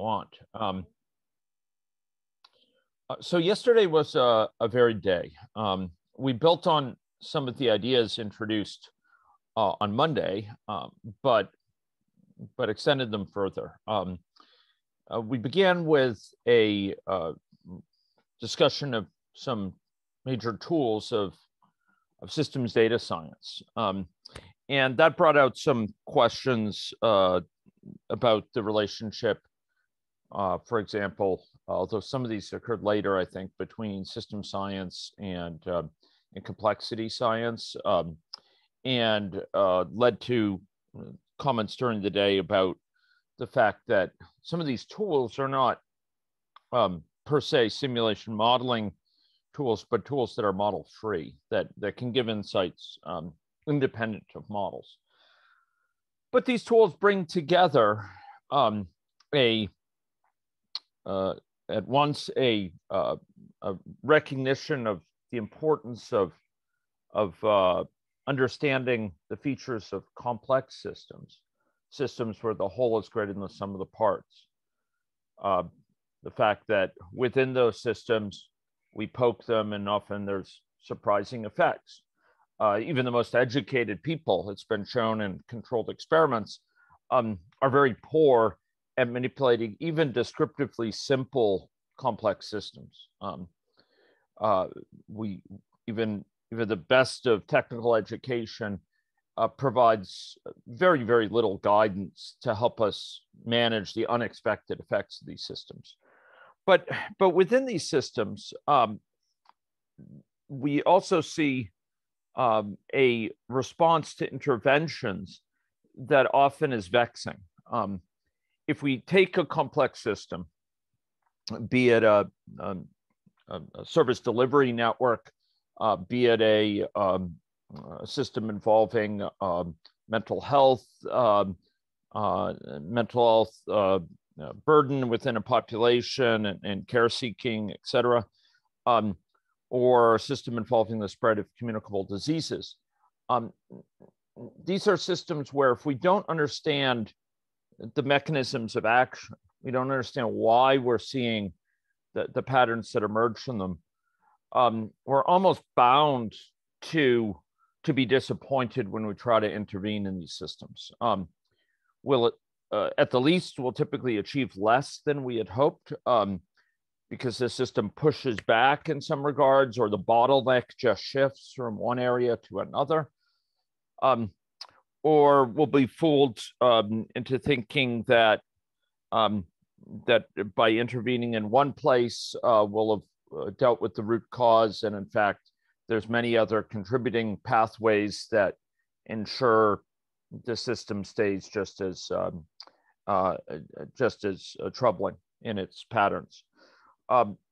want. Um, uh, so yesterday was a, a varied day. Um, we built on some of the ideas introduced uh, on Monday, um, but but extended them further. Um, uh, we began with a uh, discussion of some major tools of, of systems data science. Um, and that brought out some questions uh, about the relationship, uh, for example, although some of these occurred later, I think, between system science and, uh, and complexity science, um, and uh, led to comments during the day about the fact that some of these tools are not um, per se simulation modeling tools, but tools that are model free that, that can give insights um, independent of models. But these tools bring together um, a uh, at once a, uh, a, recognition of the importance of of uh, understanding the features of complex systems, systems where the whole is greater than the sum of the parts. Uh, the fact that within those systems, we poke them and often there's surprising effects. Uh, even the most educated people, it's been shown in controlled experiments, um, are very poor at manipulating even descriptively simple complex systems. Um, uh, we even even the best of technical education uh, provides very very little guidance to help us manage the unexpected effects of these systems. But but within these systems, um, we also see um, a response to interventions that often is vexing. Um, if we take a complex system, be it a, a, a service delivery network, uh, be it a, um, a system involving um, mental health, um, uh, mental health uh, uh, burden within a population and, and care seeking, et cetera, um, or a system involving the spread of communicable diseases. These are systems where if we don't understand the mechanisms of action. We don't understand why we're seeing the, the patterns that emerge from them. Um, we're almost bound to to be disappointed when we try to intervene in these systems. Um, will it, uh, at the least, will typically achieve less than we had hoped um, because the system pushes back in some regards, or the bottleneck just shifts from one area to another. Um, or will be fooled um, into thinking that um, that by intervening in one place uh, will have uh, dealt with the root cause, and in fact, there's many other contributing pathways that ensure the system stays just as um, uh, just as uh, troubling in its patterns. Um, uh,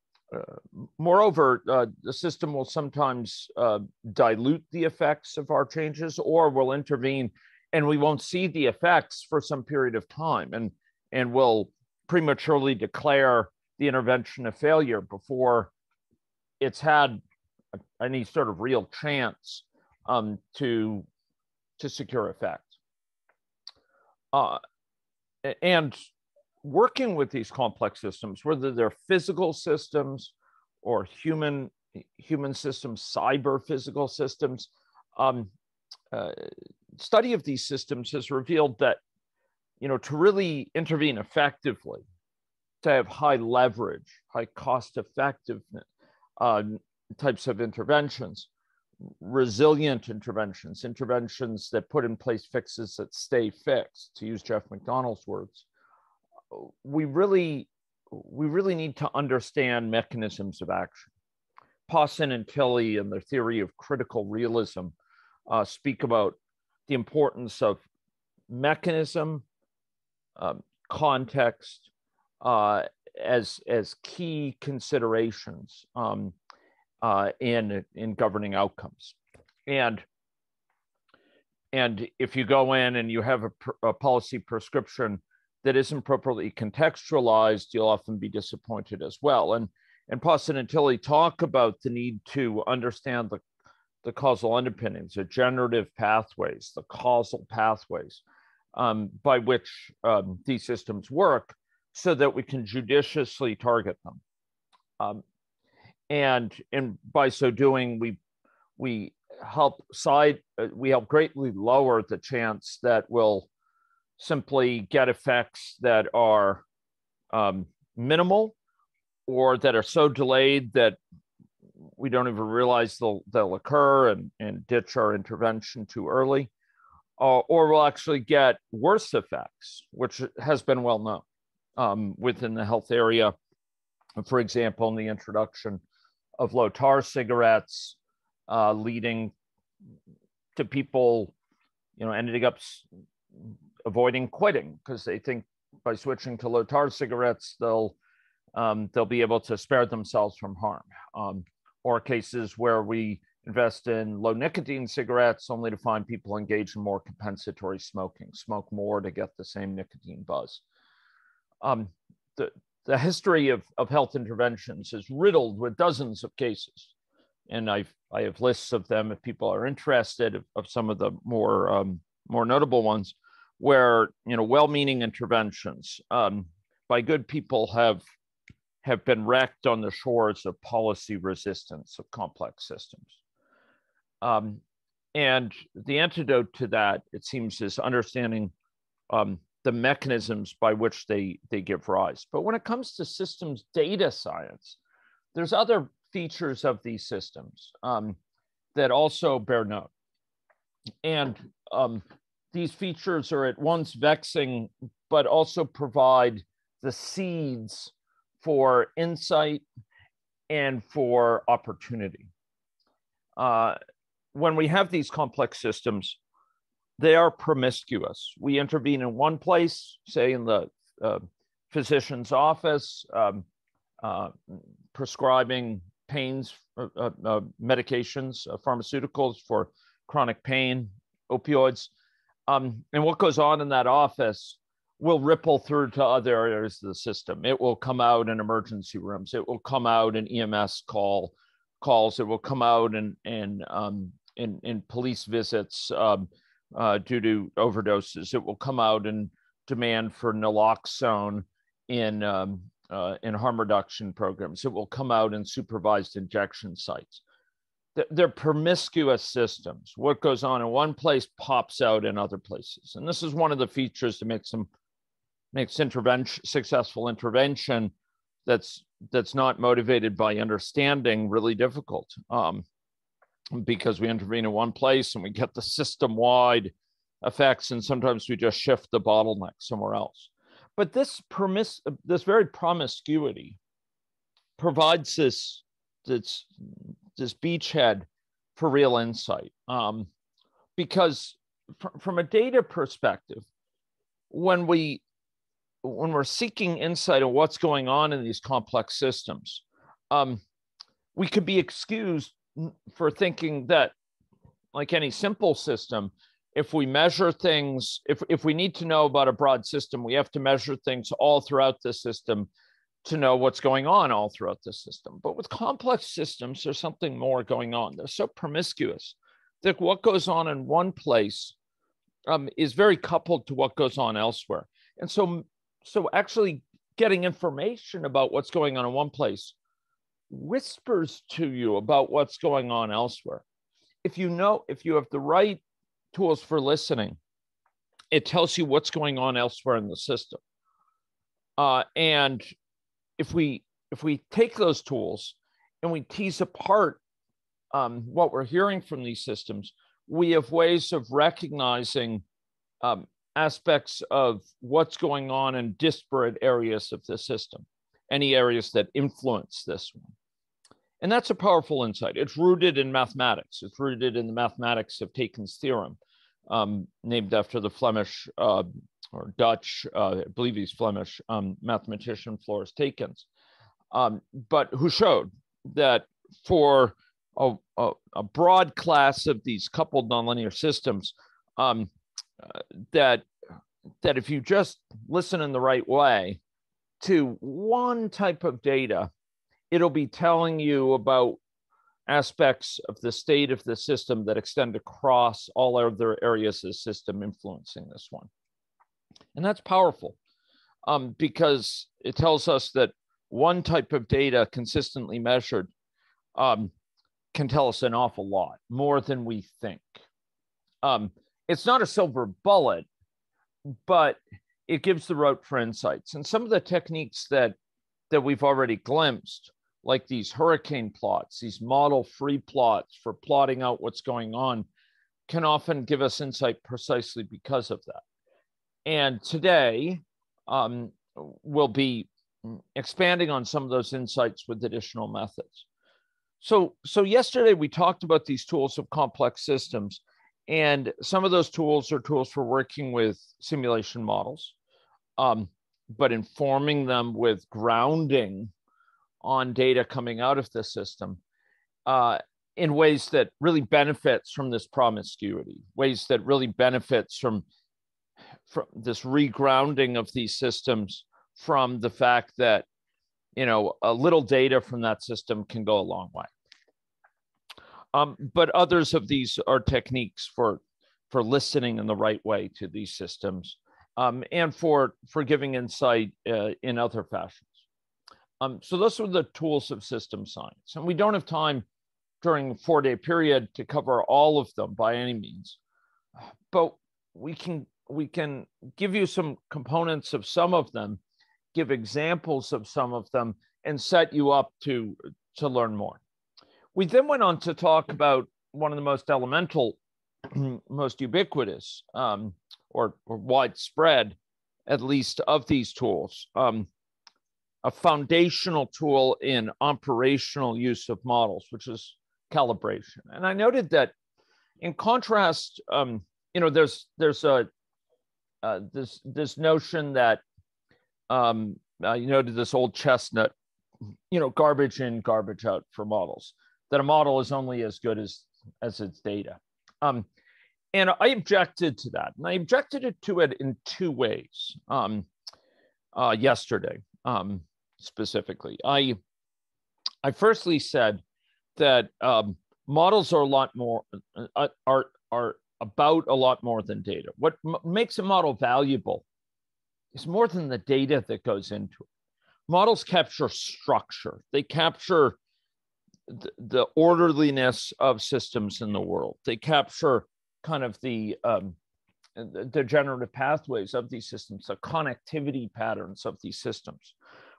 moreover, uh, the system will sometimes uh, dilute the effects of our changes or will intervene and we won't see the effects for some period of time and, and will prematurely declare the intervention a failure before it's had any sort of real chance um, to, to secure effect. Uh, and working with these complex systems, whether they're physical systems or human human systems, cyber physical systems, um, uh, study of these systems has revealed that, you know, to really intervene effectively, to have high leverage, high cost effectiveness uh, types of interventions, resilient interventions, interventions that put in place fixes that stay fixed, to use Jeff McDonald's words, we really we really need to understand mechanisms of action. Pawson and Tilley and their theory of critical realism uh, speak about the importance of mechanism, um, context uh, as as key considerations um, uh, in in governing outcomes, and and if you go in and you have a, a policy prescription that isn't properly contextualized, you'll often be disappointed as well. And and Pawson and Tilley talk about the need to understand the, the causal underpinnings, the generative pathways, the causal pathways um, by which um, these systems work, so that we can judiciously target them. Um, and and by so doing, we we help side uh, we help greatly lower the chance that we'll simply get effects that are um, minimal or that are so delayed that we don't even realize they'll, they'll occur and, and ditch our intervention too early, uh, or we'll actually get worse effects, which has been well known um, within the health area. For example, in the introduction of low tar cigarettes, uh, leading to people, you know, ending up avoiding quitting because they think by switching to low tar cigarettes they'll um, they'll be able to spare themselves from harm. Um, or cases where we invest in low nicotine cigarettes only to find people engage in more compensatory smoking, smoke more to get the same nicotine buzz. Um, the, the history of, of health interventions is riddled with dozens of cases. And I've, I have lists of them if people are interested of, of some of the more, um, more notable ones where, you know, well-meaning interventions um, by good people have have been wrecked on the shores of policy resistance of complex systems. Um, and the antidote to that, it seems, is understanding um, the mechanisms by which they, they give rise. But when it comes to systems data science, there's other features of these systems um, that also bear note. And um, these features are at once vexing, but also provide the seeds for insight and for opportunity. Uh, when we have these complex systems, they are promiscuous. We intervene in one place, say in the uh, physician's office, um, uh, prescribing pains, uh, uh, uh, medications, pharmaceuticals for chronic pain, opioids. Um, and what goes on in that office will ripple through to other areas of the system. It will come out in emergency rooms. It will come out in EMS call calls. It will come out in in um, in, in police visits um, uh, due to overdoses. It will come out in demand for naloxone in um, uh, in harm reduction programs. It will come out in supervised injection sites. They're promiscuous systems. What goes on in one place pops out in other places. And this is one of the features that makes them makes intervention successful intervention that's that's not motivated by understanding really difficult um, because we intervene in one place and we get the system wide effects and sometimes we just shift the bottleneck somewhere else but this permis- this very promiscuity provides this this this beachhead for real insight. Um, because fr- from a data perspective when we when we're seeking insight on what's going on in these complex systems, um, we could be excused for thinking that, like any simple system, if we measure things, if, if we need to know about a broad system, we have to measure things all throughout the system to know what's going on all throughout the system. But with complex systems, there's something more going on. They're so promiscuous that what goes on in one place um, is very coupled to what goes on elsewhere. And so so actually getting information about what's going on in one place whispers to you about what's going on elsewhere. If you know, if you have the right tools for listening, it tells you what's going on elsewhere in the system. Uh, and if we if we take those tools and we tease apart um, what we're hearing from these systems, we have ways of recognizing um, aspects of what's going on in disparate areas of the system, any areas that influence this one. And that's a powerful insight. It's rooted in mathematics. It's rooted in the mathematics of Takens' theorem, um, named after the Flemish uh, or Dutch, uh, I believe he's Flemish, um, mathematician Floris Takens, um, but who showed that for a, a, a, broad class of these coupled nonlinear systems, um, uh, that that if you just listen in the right way to one type of data, it'll be telling you about aspects of the state of the system that extend across all other areas of the system influencing this one. And that's powerful. um, because it tells us that one type of data consistently measured um, can tell us an awful lot more than we think. Um, it's not a silver bullet, but it gives the route for insights. And some of the techniques that that we've already glimpsed, like these hurricane plots, these model free plots for plotting out what's going on, can often give us insight precisely because of that. And today, um, we'll be expanding on some of those insights with additional methods. So, so yesterday we talked about these tools of complex systems, and some of those tools are tools for working with simulation models, um, but informing them with grounding on data coming out of the system uh, in ways that really benefits from this promiscuity, ways that really benefits from, from this regrounding of these systems from the fact that you know a little data from that system can go a long way. Um, but others of these are techniques for for listening in the right way to these systems um, and for for giving insight uh, in other fashions. Um, so those are the tools of system science. And we don't have time during a four day period to cover all of them by any means but we can we can give you some components of some of them give examples of some of them, and set you up to, to learn more. We then went on to talk about one of the most elemental, most ubiquitous, um, or, or, widespread, at least, of these tools. Um, a foundational tool in operational use of models, which is calibration. And I noted that, in contrast, um, you know, there's there's a uh, this this notion that um, uh, you know, to this old chestnut, you know, garbage in, garbage out for models. That a model is only as good as as its data. Um, and I objected to that, and I objected to it in two ways. Um, uh, yesterday, um, specifically, I I firstly said that um, models are a lot more uh, are are about a lot more than data. What makes a model valuable is more than the data that goes into it. Models capture structure, they capture the, the orderliness of systems in the world, they capture kind of the, um, the degenerative pathways of these systems, the connectivity patterns of these systems,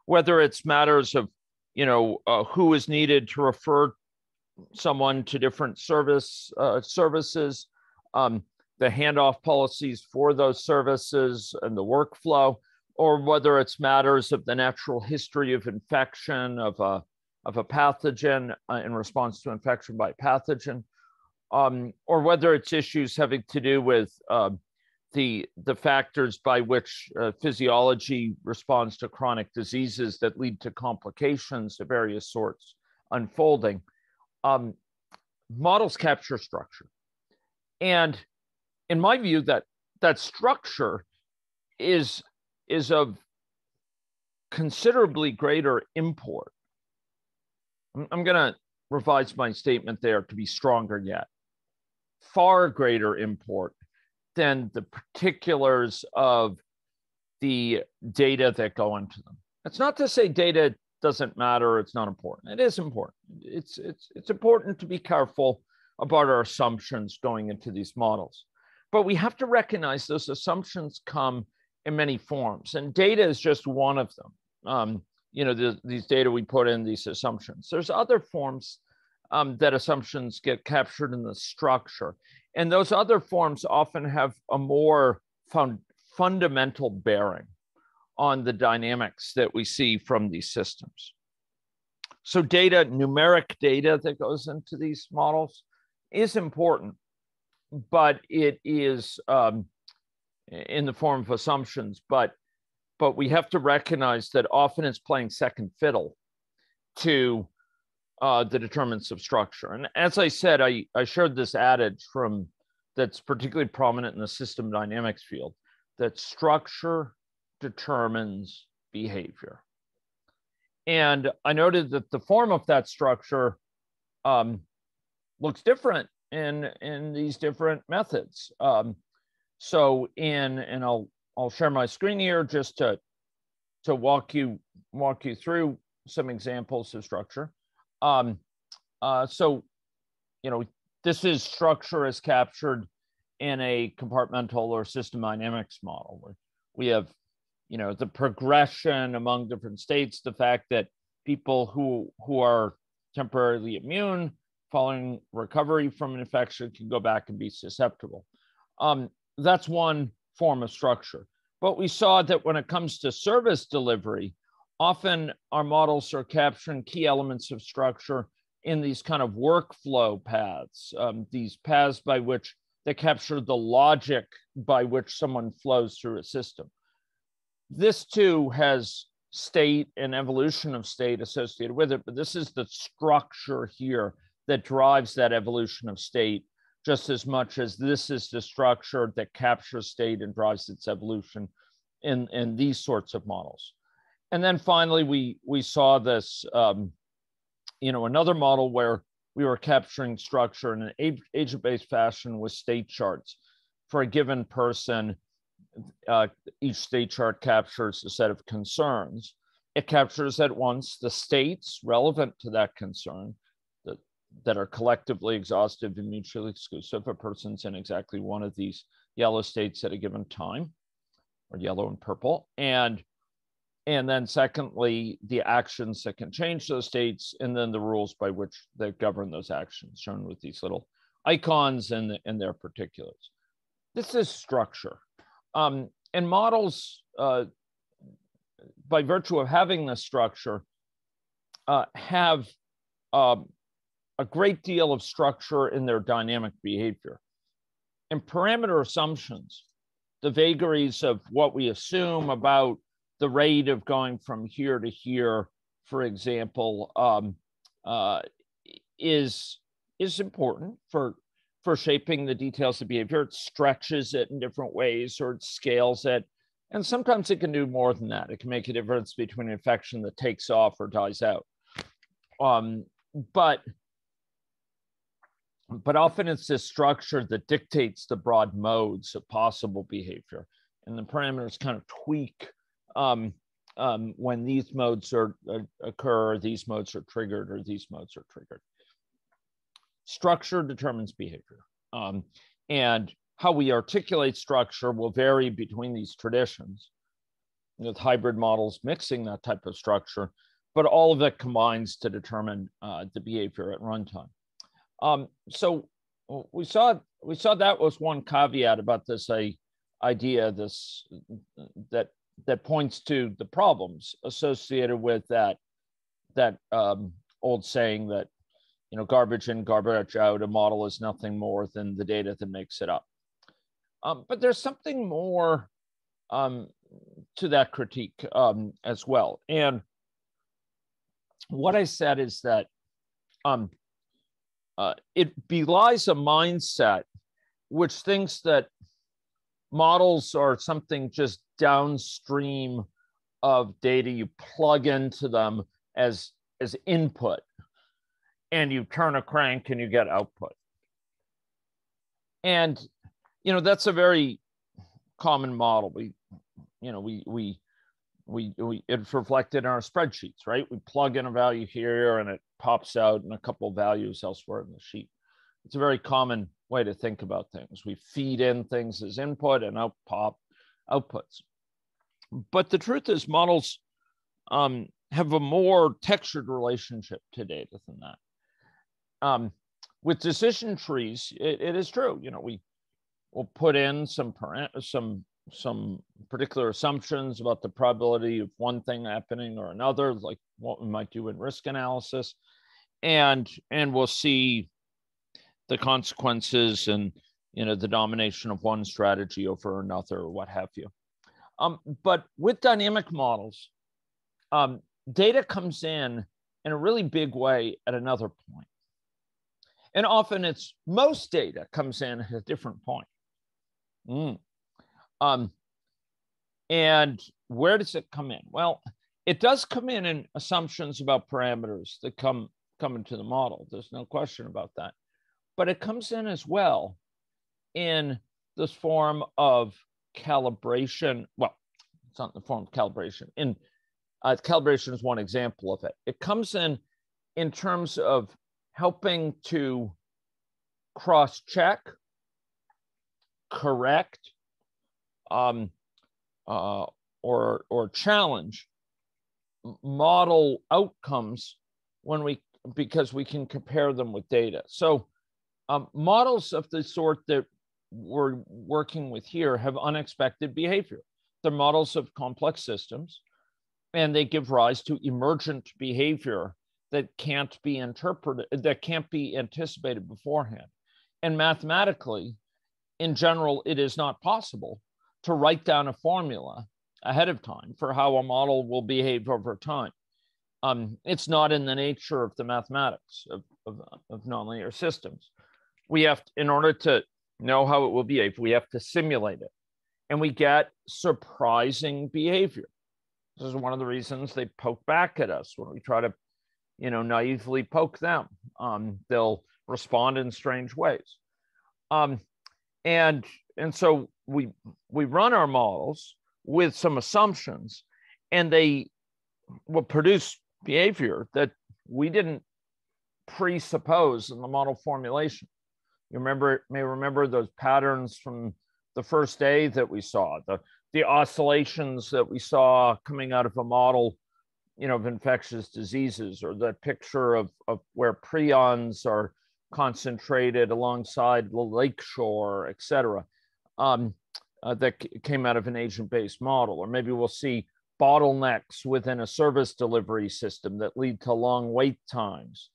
whether it's matters of you know uh, who is needed to refer someone to different service uh, services, um, the handoff policies for those services and the workflow, or whether it's matters of the natural history of infection of a, of a pathogen uh, in response to infection by pathogen, um, or whether it's issues having to do with uh, the, the factors by which uh, physiology responds to chronic diseases that lead to complications of various sorts unfolding. Um, models capture structure. And in my view, that that structure is is of considerably greater import. I'm, I'm going to revise my statement there to be stronger yet. Far greater import than the particulars of the data that go into them. That's not to say data doesn't matter, it's not important. It is important. It's it's it's important to be careful about our assumptions going into these models. But we have to recognize those assumptions come in many forms, and data is just one of them. Um, you know, the, these data we put in these assumptions. There's other forms um, that assumptions get captured in the structure, and those other forms often have a more fun, fundamental bearing on the dynamics that we see from these systems. So data, numeric data that goes into these models is important but it is um, in the form of assumptions. But but we have to recognize that often it's playing second fiddle to uh, the determinants of structure. And as I said, I, I shared this adage from that's particularly prominent in the system dynamics field that structure determines behavior. And I noted that the form of that structure um, looks different in in these different methods. Um, so in and I'll I'll share my screen here just to to walk you walk you through some examples of structure. Um, uh, so, you know, this is structure as captured in a compartmental or system dynamics model where we have, you know, the progression among different states, the fact that people who who are temporarily immune following recovery from an infection can go back and be susceptible. Um, that's one form of structure. But we saw that when it comes to service delivery, often our models are capturing key elements of structure in these kind of workflow paths, um, these paths by which they capture the logic by which someone flows through a system. This too has state and evolution of state associated with it, but this is the structure here that drives that evolution of state just as much as this is the structure that captures state and drives its evolution in, in these sorts of models. And then finally, we, we saw this, um, you know, another model where we were capturing structure in an agent-based fashion with state charts for a given person. Uh, each state chart captures a set of concerns. It captures at once the states relevant to that concern, that are collectively exhaustive and mutually exclusive. A person's in exactly one of these yellow states at a given time, or yellow and purple. And and then secondly, the actions that can change those states, and then the rules by which they govern those actions, shown with these little icons and, and their particulars. This is structure. Um, and models, uh, by virtue of having this structure, uh, have um, a great deal of structure in their dynamic behavior. And parameter assumptions, the vagaries of what we assume about the rate of going from here to here, for example, um, uh, is is important for for shaping the details of behavior. It stretches it in different ways or it scales it. And sometimes it can do more than that. It can make a difference between an infection that takes off or dies out. Um, but but often it's this structure that dictates the broad modes of possible behavior. And the parameters kind of tweak um, um, when these modes are, uh, occur, these modes are triggered, or these modes are triggered. Structure determines behavior. Um, and how we articulate structure will vary between these traditions with hybrid models mixing that type of structure, but all of it combines to determine uh, the behavior at runtime. Um, so we saw we saw that was one caveat about this a, idea this that that points to the problems associated with that that um, old saying that you know garbage in garbage out a model is nothing more than the data that makes it up. Um, but there's something more um, to that critique um, as well. And what i said is that um, uh, it belies a mindset which thinks that models are something just downstream of data. You plug into them as as input and you turn a crank and you get output. And you know that's a very common model. We you know we we we, we it's reflected in our spreadsheets, right? We plug in a value here and it pops out in a couple values elsewhere in the sheet. It's a very common way to think about things. We feed in things as input and out pop outputs. But the truth is models um, have a more textured relationship to data than that. Um, with decision trees, it, it is true. You know, we will put in some some some particular assumptions about the probability of one thing happening or another, like what we might do in risk analysis, and and we'll see the consequences and you know the domination of one strategy over another or what have you. Um, but with dynamic models, um, data comes in in a really big way at another point. And often it's most data comes in at a different point. Mm. Um, and where does it come in? Well, it does come in in assumptions about parameters that come come into the model. There's no question about that. But it comes in as well in this form of calibration. Well, it's not in the form of calibration, in Uh, calibration is one example of it. It comes in in terms of helping to cross check, correct, um, uh, or or challenge model outcomes when we because we can compare them with data. So um, models of the sort that we're working with here have unexpected behavior. They're models of complex systems, and they give rise to emergent behavior that can't be interpreted, that can't be anticipated beforehand. And mathematically, in general, it is not possible to write down a formula ahead of time for how a model will behave over time. Um, it's not in the nature of the mathematics of, of, of nonlinear systems. We have, to, in order to know how it will behave, we have to simulate it. And we get surprising behavior. This is one of the reasons they poke back at us when we try to, you know, naively poke them. Um, they'll respond in strange ways. Um, and and so we we run our models with some assumptions, and they will produce behavior that we didn't presuppose in the model formulation. You remember may remember those patterns from the first day that we saw the the oscillations that we saw coming out of a model you know of infectious diseases or the picture of, of where prions are concentrated alongside the lakeshore et cetera um, uh, that came out of an agent-based model or maybe we'll see bottlenecks within a service delivery system that lead to long wait times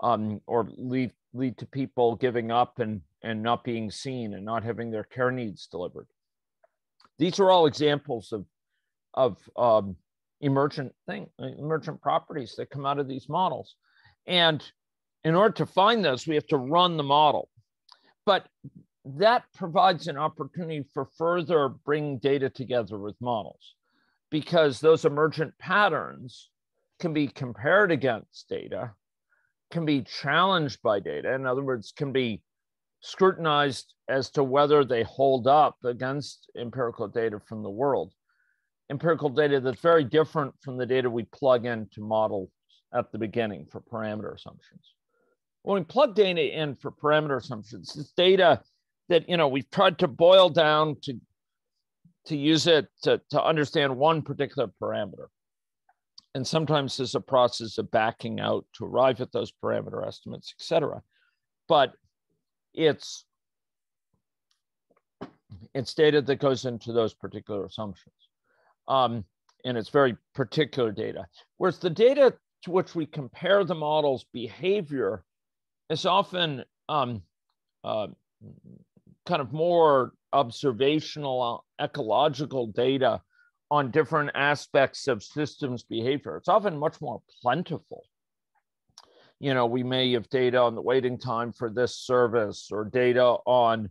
um, or lead, lead to people giving up and, and not being seen and not having their care needs delivered. These are all examples of, of um, emergent thing, emergent properties that come out of these models. And in order to find those, we have to run the model. But that provides an opportunity for further bringing data together with models because those emergent patterns can be compared against data, can be challenged by data. In other words, can be scrutinized as to whether they hold up against empirical data from the world. Empirical data that's very different from the data we plug into models at the beginning for parameter assumptions. When we plug data in for parameter assumptions, this data that you know we've tried to boil down to to use it to, to understand one particular parameter. And sometimes there's a process of backing out to arrive at those parameter estimates, et cetera. But it's it's data that goes into those particular assumptions. Um, and it's very particular data. Whereas the data to which we compare the model's behavior is often um, uh, kind of more observational uh, ecological data on different aspects of systems behavior. It's often much more plentiful. You know, we may have data on the waiting time for this service or data on,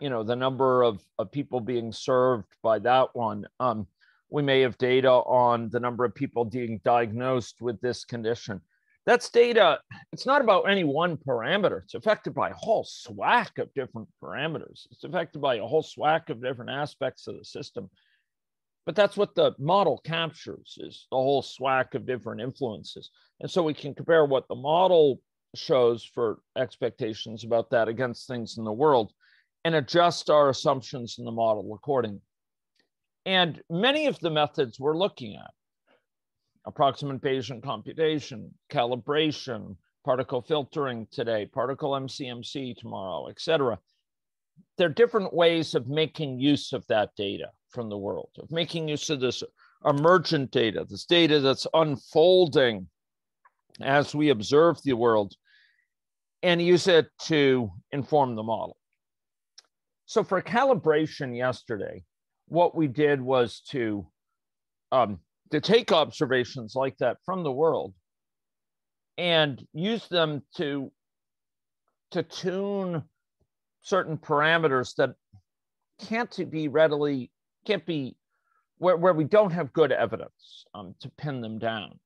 you know, the number of, of people being served by that one. Um, we may have data on the number of people being diagnosed with this condition that's data. It's not about any one parameter. It's affected by a whole swack of different parameters. It's affected by a whole swack of different aspects of the system. But that's what the model captures is the whole swack of different influences. And so we can compare what the model shows for expectations about that against things in the world and adjust our assumptions in the model accordingly. And many of the methods we're looking at approximate Bayesian computation, calibration, particle filtering today, particle MCMC tomorrow, et cetera. There are different ways of making use of that data from the world, of making use of this emergent data, this data that's unfolding as we observe the world, and use it to inform the model. So for calibration yesterday, what we did was to um, to take observations like that from the world and use them to to tune certain parameters that can't be readily can't be where, where we don't have good evidence um, to pin them down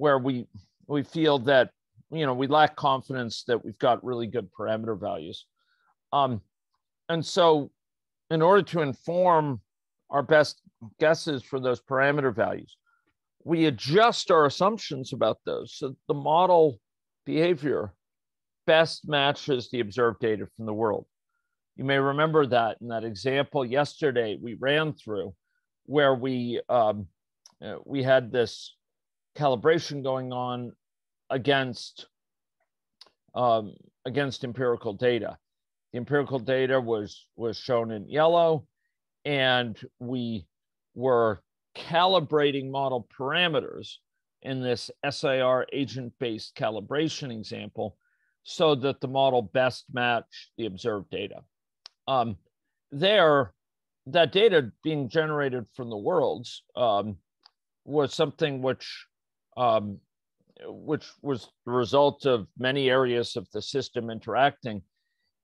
where we we feel that you know we lack confidence that we've got really good parameter values. Um, and so in order to inform our best guesses for those parameter values. we adjust our assumptions about those so the model behavior best matches the observed data from the world. You may remember that in that example yesterday we ran through where we um, we had this calibration going on against um, against empirical data. The empirical data was was shown in yellow, and we were calibrating model parameters in this SIR agent-based calibration example so that the model best matched the observed data. Um, there, that data being generated from the worlds um, was something which um, which was the result of many areas of the system interacting.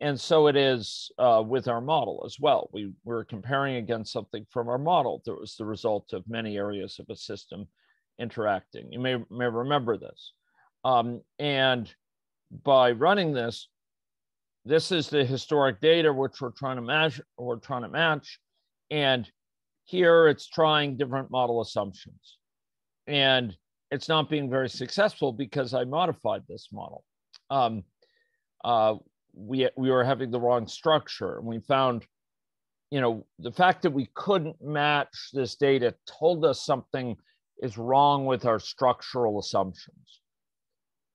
And so it is uh, with our model as well. We were comparing against something from our model that was the result of many areas of a system interacting. You may, may remember this. Um, and by running this, this is the historic data which we're trying to match, we're trying to match. And here it's trying different model assumptions. And it's not being very successful because I modified this model. Um, uh, we, we were having the wrong structure and we found, you know, the fact that we couldn't match this data told us something is wrong with our structural assumptions.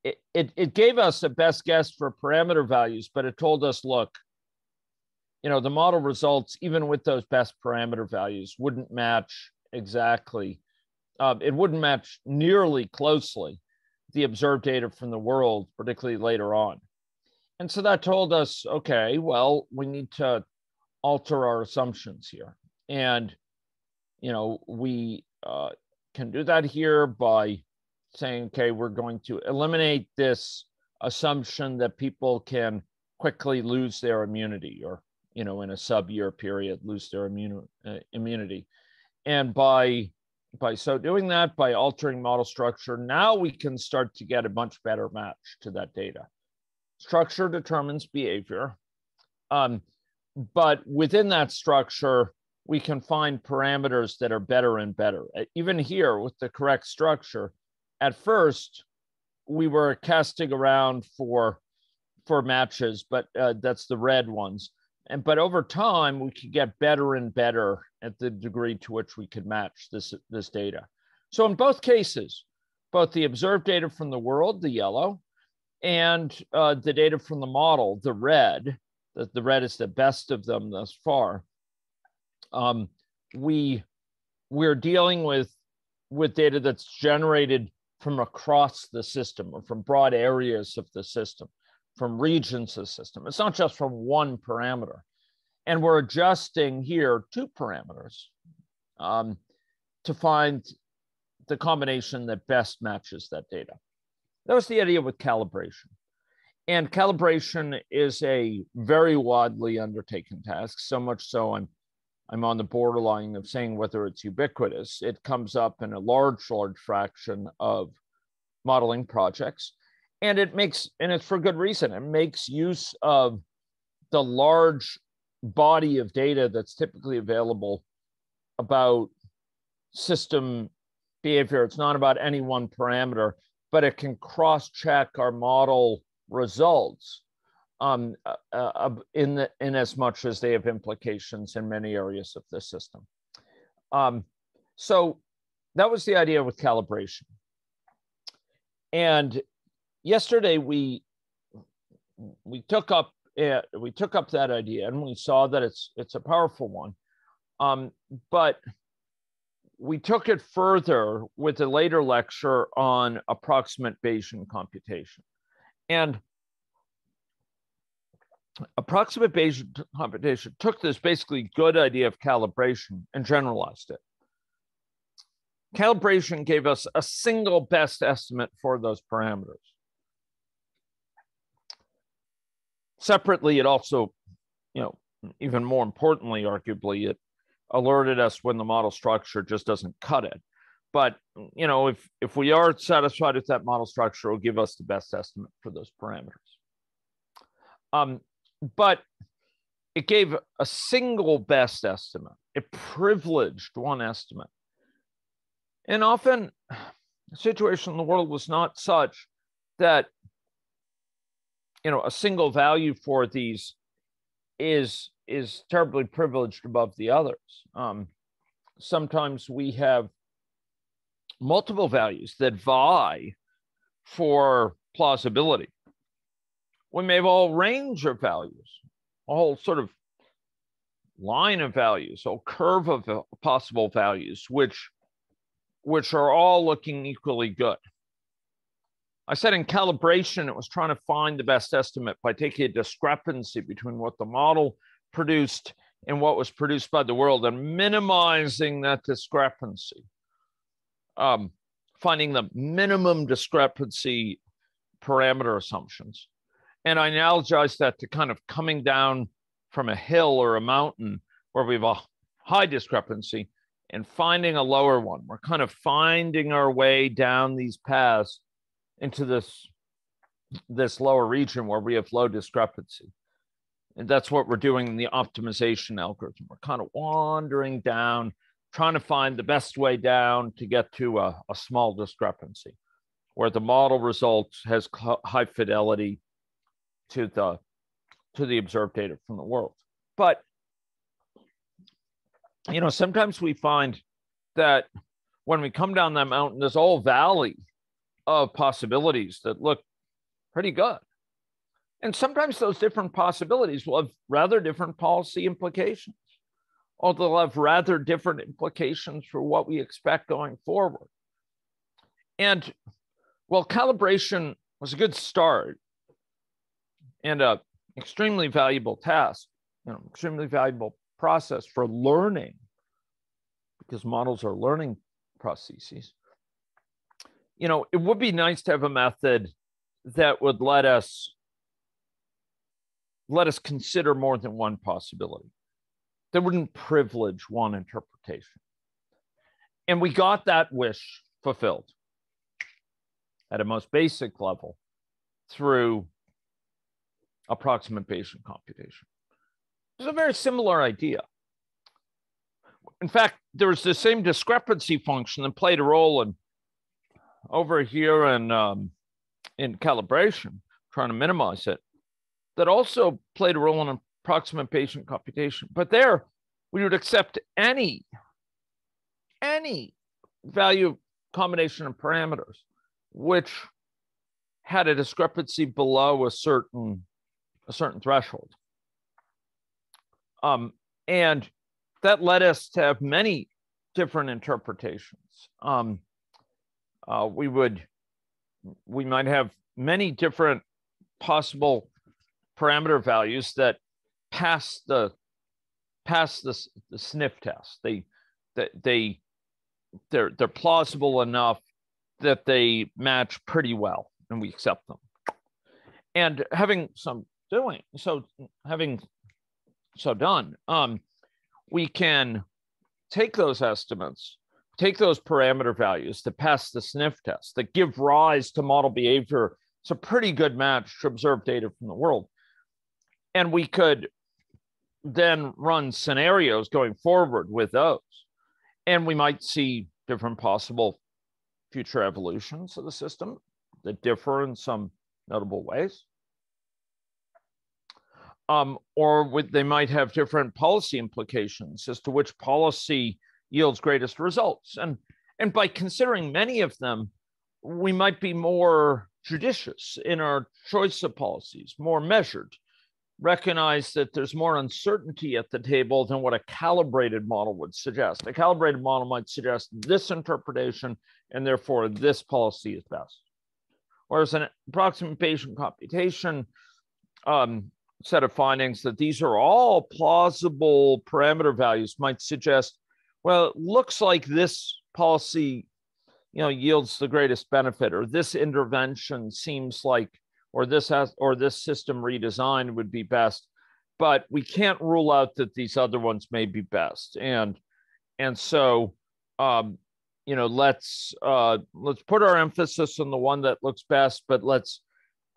It, it, it gave us a best guess for parameter values, but it told us, look, you know, the model results, even with those best parameter values, wouldn't match exactly uh, it wouldn't match nearly closely the observed data from the world, particularly later on. And so that told us, okay, well, we need to alter our assumptions here. And, you know, we uh, can do that here by saying, okay, we're going to eliminate this assumption that people can quickly lose their immunity or, you know, in a sub year period, lose their immune, uh, immunity. And by by so doing that, by altering model structure, now we can start to get a much better match to that data. Structure determines behavior. Um, but within that structure, we can find parameters that are better and better. Even here with the correct structure, at first, we were casting around for, for matches, but uh, that's the red ones. And but over time, we could get better and better at the degree to which we could match this, this data. So in both cases, both the observed data from the world, the yellow, and uh, the data from the model, the red, the, the red is the best of them thus far. Um, we we're dealing with with data that's generated from across the system or from broad areas of the system, from regions of the system. It's not just from one parameter. And we're adjusting here two parameters um, to find the combination that best matches that data. That was the idea with calibration. And calibration is a very widely undertaken task, so much so I'm, I'm on the borderline of saying whether it's ubiquitous. It comes up in a large, large fraction of modeling projects. And it makes, and it's for good reason, it makes use of the large body of data that's typically available about system behavior. It's not about any one parameter, but it can cross check our model results um, uh, uh, in, the, in as much as they have implications in many areas of the system. Um, so that was the idea with calibration. And yesterday we we took up it, we took up that idea and we saw that it's it's a powerful one. Um, but we took it further with a later lecture on approximate Bayesian computation. And approximate Bayesian computation took this basically good idea of calibration and generalized it. Calibration gave us a single best estimate for those parameters. Separately, it also, you know, even more importantly, arguably, it alerted us when the model structure just doesn't cut it. But you know, if if we are satisfied with that model structure, it'll give us the best estimate for those parameters. Um, but it gave a single best estimate. It privileged one estimate. And often the situation in the world was not such that you know a single value for these is is terribly privileged above the others. Um, sometimes we have multiple values that vie for plausibility. We may have a whole range of values, a whole sort of line of values, a curve of possible values, which which are all looking equally good. I said in calibration, it was trying to find the best estimate by taking a discrepancy between what the model produced and what was produced by the world and minimizing that discrepancy. Um, finding the minimum discrepancy parameter assumptions. And I analogize that to kind of coming down from a hill or a mountain where we have a high discrepancy and finding a lower one. We're kind of finding our way down these paths into this this lower region where we have low discrepancy. And that's what we're doing in the optimization algorithm. We're kind of wandering down, trying to find the best way down to get to a, a small discrepancy where the model results has high fidelity to the to the observed data from the world. But you know, sometimes we find that when we come down that mountain, there's a whole valley of possibilities that look pretty good. And sometimes those different possibilities will have rather different policy implications, or they'll have rather different implications for what we expect going forward. And well, calibration was a good start and a extremely valuable task, you know, extremely valuable process for learning because models are learning processes. You know, it would be nice to have a method that would let us let us consider more than one possibility. That wouldn't privilege one interpretation. And we got that wish fulfilled at a most basic level through approximate Bayesian computation. It's a very similar idea. In fact, there's the same discrepancy function that played a role in over here in um, in calibration, trying to minimize it, that also played a role in approximate Bayesian computation. But there, we would accept any any value combination of parameters which had a discrepancy below a certain a certain threshold. Um, and that led us to have many different interpretations. Um, uh, we would we might have many different possible parameter values that pass the pass the, the sniff test. They they they're they're plausible enough that they match pretty well, and we accept them. And having some doing so, having so done, um, we can take those estimates, take those parameter values that pass the sniff test, that give rise to model behavior. It's a pretty good match to observe data from the world. And we could then run scenarios going forward with those. And we might see different possible future evolutions of the system that differ in some notable ways um, or with, they might have different policy implications as to which policy yields greatest results. And, and by considering many of them, we might be more judicious in our choice of policies, more measured, recognize that there's more uncertainty at the table than what a calibrated model would suggest. A calibrated model might suggest this interpretation, and therefore this policy is best. Whereas an approximate Bayesian computation um, set of findings that these are all plausible parameter values might suggest, well, it looks like this policy, you know, yields the greatest benefit, or this intervention seems like, or this has, or this system redesign would be best, but we can't rule out that these other ones may be best, and and so, um, you know, let's uh, let's put our emphasis on the one that looks best, but let's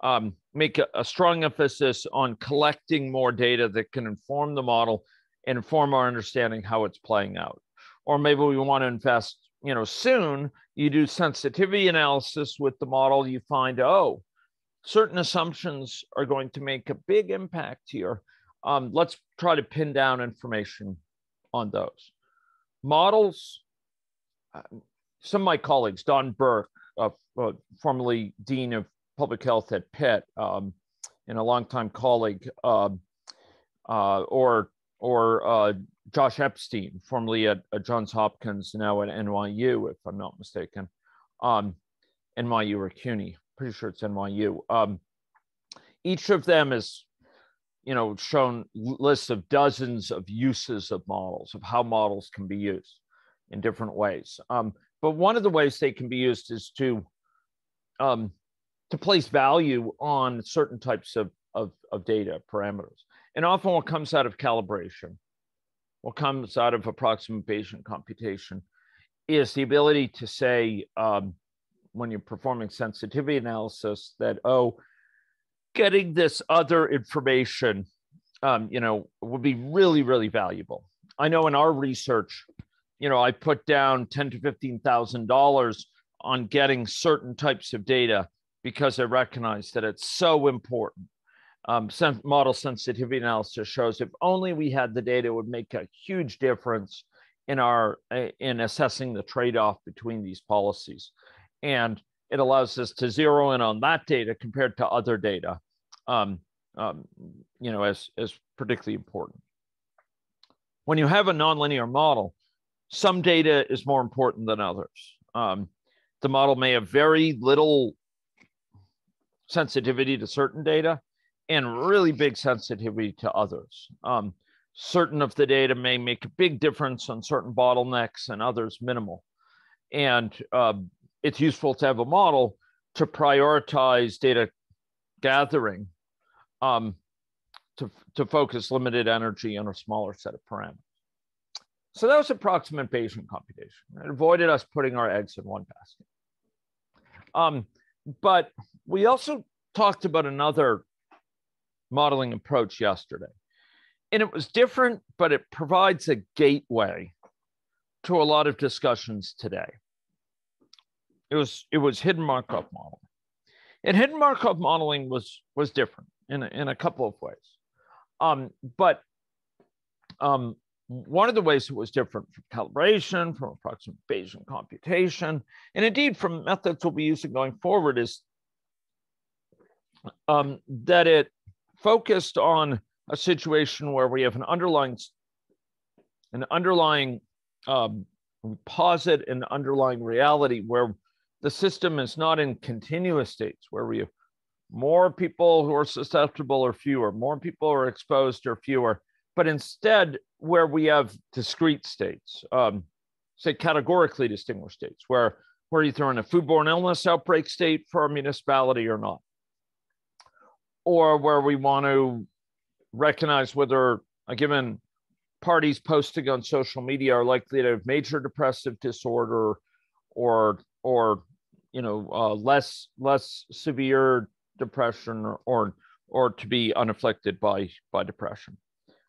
um, make a, a, strong emphasis on collecting more data that can inform the model and inform our understanding how it's playing out. Or maybe we want to invest you know, soon you do sensitivity analysis with the model, you find, oh, certain assumptions are going to make a big impact here. Um, let's try to pin down information on those. Models, uh, some of my colleagues, Don Burke, uh, uh, formerly Dean of Public Health at Pitt, um, and a longtime colleague, um, uh, or or uh, Josh Epstein, formerly at, at, Johns Hopkins, now at NYU, if I'm not mistaken, um, NYU or CUNY, pretty sure it's NYU. Um, each of them is, you know, shown lists of dozens of uses of models, of how models can be used in different ways. Um, but one of the ways they can be used is to um, to place value on certain types of, of, of data parameters. And often what comes out of calibration, what comes out of approximate Bayesian computation is the ability to say, um, when you're performing sensitivity analysis, that, oh, getting this other information, um, you know, would be really, really valuable. I know in our research, you know, I put down ten to fifteen thousand dollars on getting certain types of data because I recognize that it's so important. Um, model sensitivity analysis shows if only we had the data, it would make a huge difference in our in assessing the trade-off between these policies, and it allows us to zero in on that data compared to other data, um, um, you know, as as particularly important. When you have a nonlinear model, some data is more important than others. Um, the model may have very little sensitivity to certain data and really big sensitivity to others. Um, certain of the data may make a big difference on certain bottlenecks and others minimal. And uh, it's useful to have a model to prioritize data gathering um, to, to focus limited energy on a smaller set of parameters. So that was approximate Bayesian computation. It avoided us putting our eggs in one basket. Um, but we also talked about another modeling approach yesterday. And it was different, but it provides a gateway to a lot of discussions today. It was, it was hidden Markov modeling. And hidden Markov modeling was, was different in a, in a couple of ways. Um, but um, one of the ways it was different from calibration, from approximate Bayesian computation, and indeed from methods we'll be using going forward is um, that it focused on a situation where we have an underlying an underlying um, posit an underlying reality where the system is not in continuous states where we have more people who are susceptible or fewer more people are exposed or fewer but instead where we have discrete states, um, say categorically distinguished states, where we're either in a foodborne illness outbreak state for a municipality or not, or where we want to recognize whether a given party's posting on social media are likely to have major depressive disorder or or you know uh, less less severe depression or, or or to be unafflicted by by depression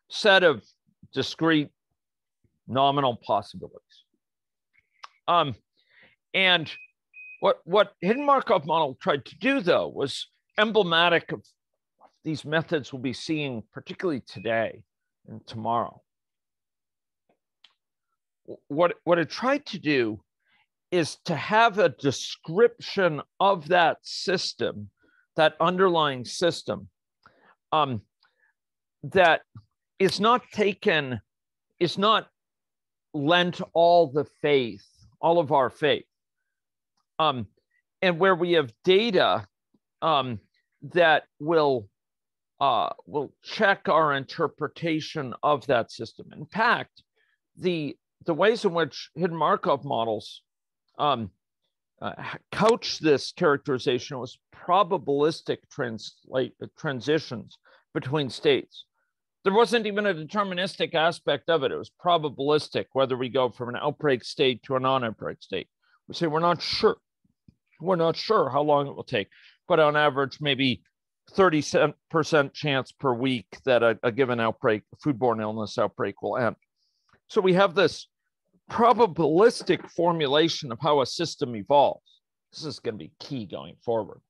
set of discrete nominal possibilities. Um, and what, what hidden Markov model tried to do, though, was emblematic of these methods we'll be seeing, particularly today and tomorrow. What, what it tried to do is to have a description of that system, that underlying system, um, that is not taken, is not lent all the faith, all of our faith. Um, and where we have data um, that will uh, will check our interpretation of that system. In fact, the the ways in which hidden Markov models um, uh, couch this characterization was probabilistic translate transitions between states there wasn't even a deterministic aspect of it. It was probabilistic, whether we go from an outbreak state to a non-outbreak state. We say we're not sure. We're not sure how long it will take, but on average, maybe 30% chance per week that a, a given outbreak, foodborne illness outbreak will end. So we have this probabilistic formulation of how a system evolves. This is going to be key going forward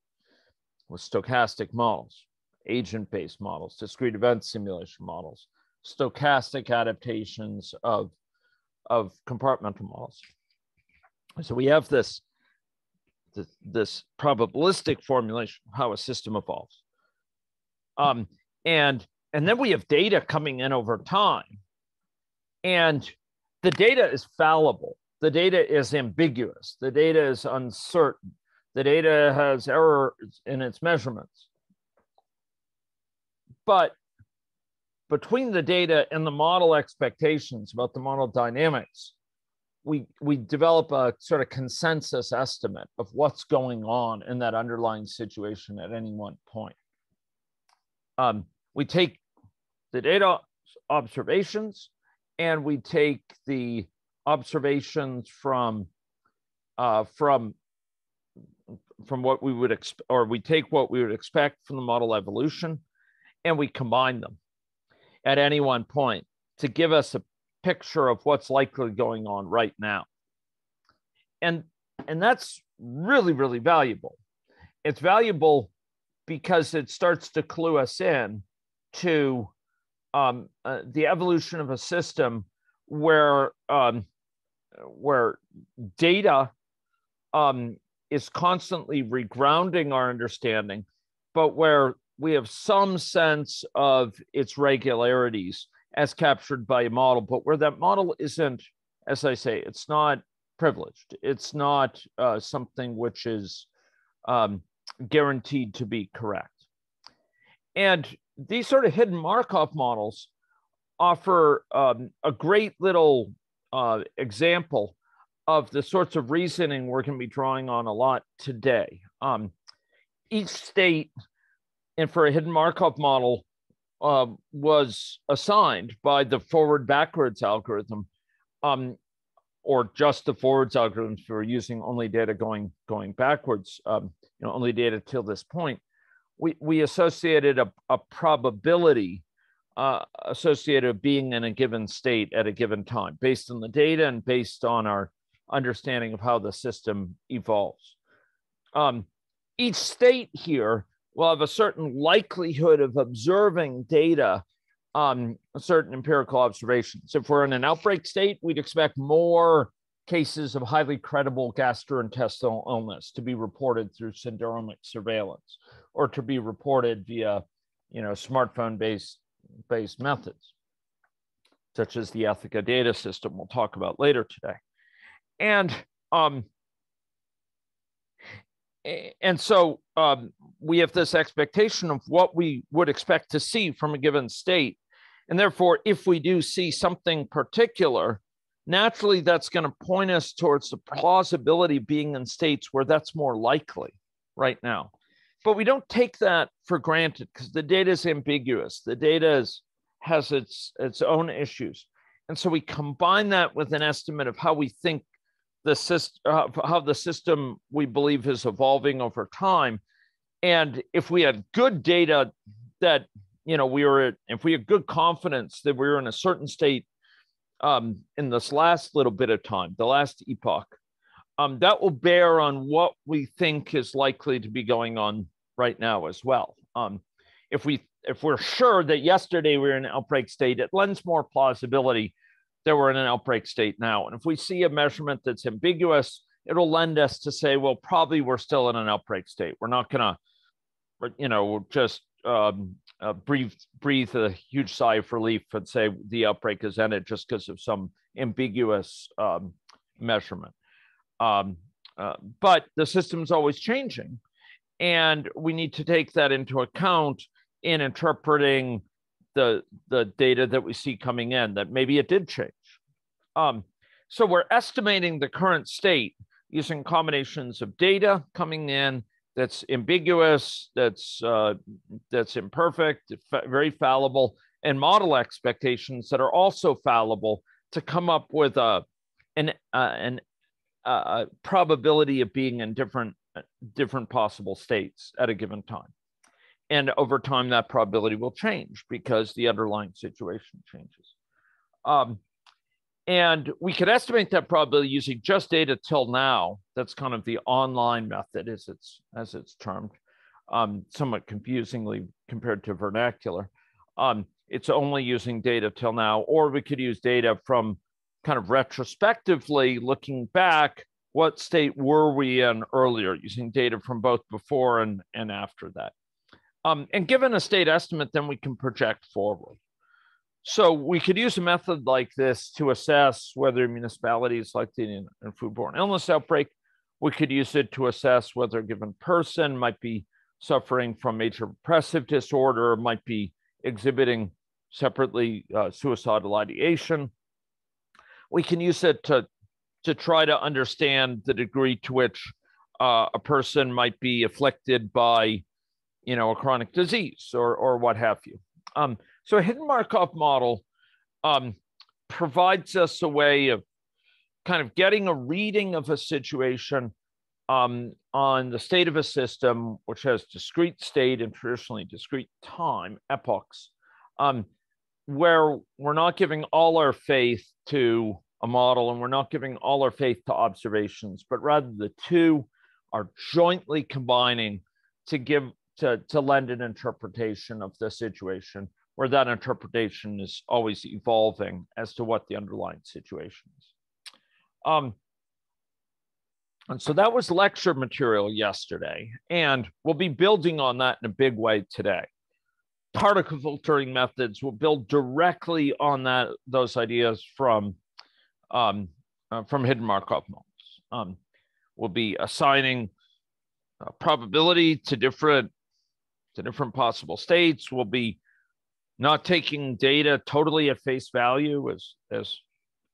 with stochastic models, agent-based models, discrete event simulation models, stochastic adaptations of, of compartmental models. So we have this, this, this probabilistic formulation of how a system evolves. Um, and, and then we have data coming in over time. And the data is fallible. The data is ambiguous. The data is uncertain. The data has errors in its measurements. But between the data and the model expectations about the model dynamics, we, we develop a sort of consensus estimate of what's going on in that underlying situation at any one point. Um, we take the data observations and we take the observations from uh, from from what we would expect, or we take what we would expect from the model evolution, and we combine them at any one point to give us a picture of what's likely going on right now. And and that's really really valuable. It's valuable because it starts to clue us in to um, uh, the evolution of a system where um, where data um, is constantly regrounding our understanding, but where we have some sense of its regularities as captured by a model, but where that model isn't, as I say, it's not privileged. It's not uh, something which is um, guaranteed to be correct. And these sort of hidden Markov models offer um, a great little uh, example of the sorts of reasoning we're going to be drawing on a lot today. Um, each state, and for a hidden Markov model, uh, was assigned by the forward backwards algorithm, um, or just the forwards algorithms for using only data going going backwards, um, you know, only data till this point. We we associated a, a probability uh, associated with being in a given state at a given time based on the data and based on our understanding of how the system evolves. Um, each state here will have a certain likelihood of observing data on certain empirical observations. If we're in an outbreak state, we'd expect more cases of highly credible gastrointestinal illness to be reported through syndromic surveillance or to be reported via you know smartphone based based methods such as the Ethica data system we'll talk about later today and um, and so um, we have this expectation of what we would expect to see from a given state. And therefore, if we do see something particular, naturally that's going to point us towards the plausibility being in states where that's more likely right now. But we don't take that for granted because the data is ambiguous. The data is, has its, its own issues. And so we combine that with an estimate of how we think the system, uh, how the system we believe is evolving over time. And if we had good data that, you know, we were, if we had good confidence that we were in a certain state um, in this last little bit of time, the last epoch, um, that will bear on what we think is likely to be going on right now as well. Um, if we if we're sure that yesterday we were in an outbreak state, it lends more plausibility that we're in an outbreak state now. And if we see a measurement that's ambiguous, it'll lend us to say, well, probably we're still in an outbreak state. We're not to, you know, just um, uh, breathe breathe a huge sigh of relief and say the outbreak is ended just because of some ambiguous um, measurement. Um, uh, but the system's always changing, and we need to take that into account in interpreting the the data that we see coming in that maybe it did change. Um, so we're estimating the current state using combinations of data coming in that's ambiguous, that's uh, that's imperfect, very fallible, and model expectations that are also fallible to come up with a an uh, an uh, probability of being in different different possible states at a given time. And over time, that probability will change because the underlying situation changes. Um, And we could estimate that probability using just data till now. That's kind of the online method, as it's as it's termed, um, somewhat confusingly compared to vernacular. Um, it's only using data till now, or we could use data from kind of retrospectively looking back. What state were we in earlier, using data from both before and, and after that? Um, and given a state estimate, then we can project forward. So we could use a method like this to assess whether a municipality is likely in a foodborne illness outbreak. We could use it to assess whether a given person might be suffering from major depressive disorder, might be exhibiting separately uh, suicidal ideation. We can use it to, to try to understand the degree to which uh, a person might be afflicted by, you know, a chronic disease or, or what have you. Um, so a hidden Markov model um, provides us a way of kind of getting a reading of a situation um, on the state of a system, which has discrete state and traditionally discrete time epochs, um, where we're not giving all our faith to a model and we're not giving all our faith to observations, but rather the two are jointly combining to give to, to lend an interpretation of the situation where that interpretation is always evolving as to what the underlying situation is. Um, and so that was lecture material yesterday, and we'll be building on that in a big way today. Particle filtering methods will build directly on that those ideas from um, uh, from hidden Markov models. Um, we'll be assigning probability to different to different possible states. We'll be not taking data totally at face value as as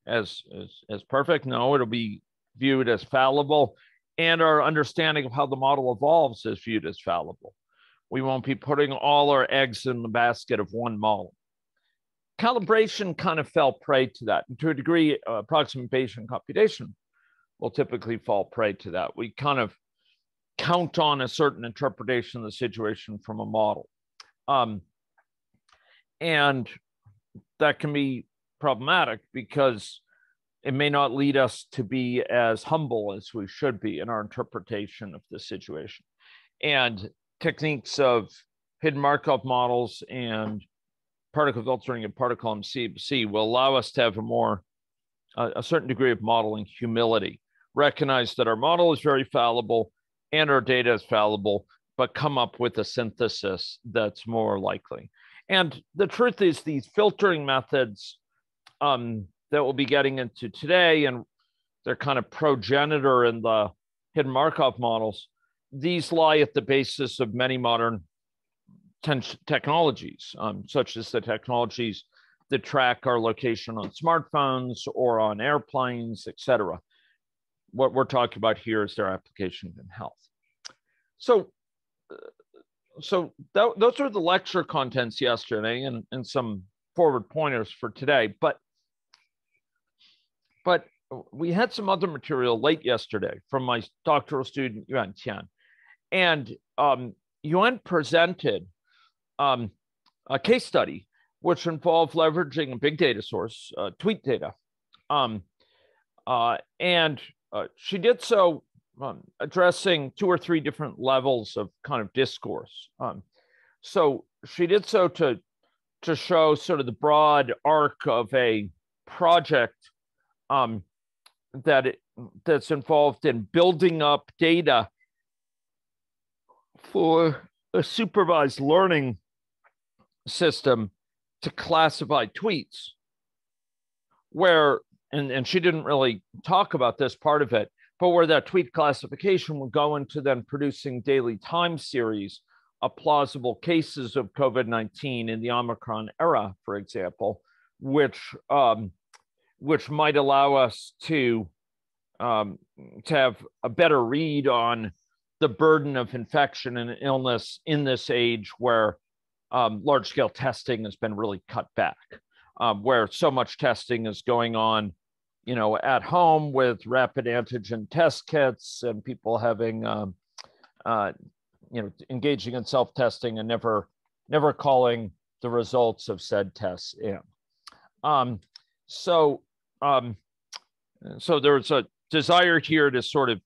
as as, as perfect. No, it'll be viewed as fallible, and our understanding of how the model evolves is viewed as fallible. We won't be putting all our eggs in the basket of one model. Calibration kind of fell prey to that. And to a degree, uh, approximation computation will typically fall prey to that. We kind of count on a certain interpretation of the situation from a model. Um, and that can be problematic because it may not lead us to be as humble as we should be in our interpretation of the situation. And techniques of hidden Markov models and particle filtering and particle MCMC will allow us to have a more, a certain degree of modeling humility. Recognize that our model is very fallible and our data is fallible, but come up with a synthesis that's more likely. And the truth is, these filtering methods um, that we'll be getting into today, and they're kind of progenitor in the hidden Markov models, these lie at the basis of many modern technologies, um, such as the technologies that track our location on smartphones or on airplanes, et cetera. What we're talking about here is their application in health. So uh, so that, those are the lecture contents yesterday and, and some forward pointers for today. But but we had some other material late yesterday from my doctoral student Yuan Tian. and um, Yuan presented um, a case study which involved leveraging a big data source, uh, tweet data, um, uh, and uh, she did so um, addressing two or three different levels of kind of discourse. Um, so she did so to to show sort of the broad arc of a project um, that it, that's involved in building up data for a supervised learning system to classify tweets where and, and she didn't really talk about this part of it but where that tweet classification would go into then producing daily time series of plausible cases of COVID 19 in the Omicron era, for example, which, um, which might allow us to, um, to have a better read on the burden of infection and illness in this age where um, large scale testing has been really cut back, um, where so much testing is going on you know, at home with rapid antigen test kits and people having, um, uh, you know, engaging in self-testing and never, never calling the results of said tests in. Um, so, um, so there's a desire here to sort of,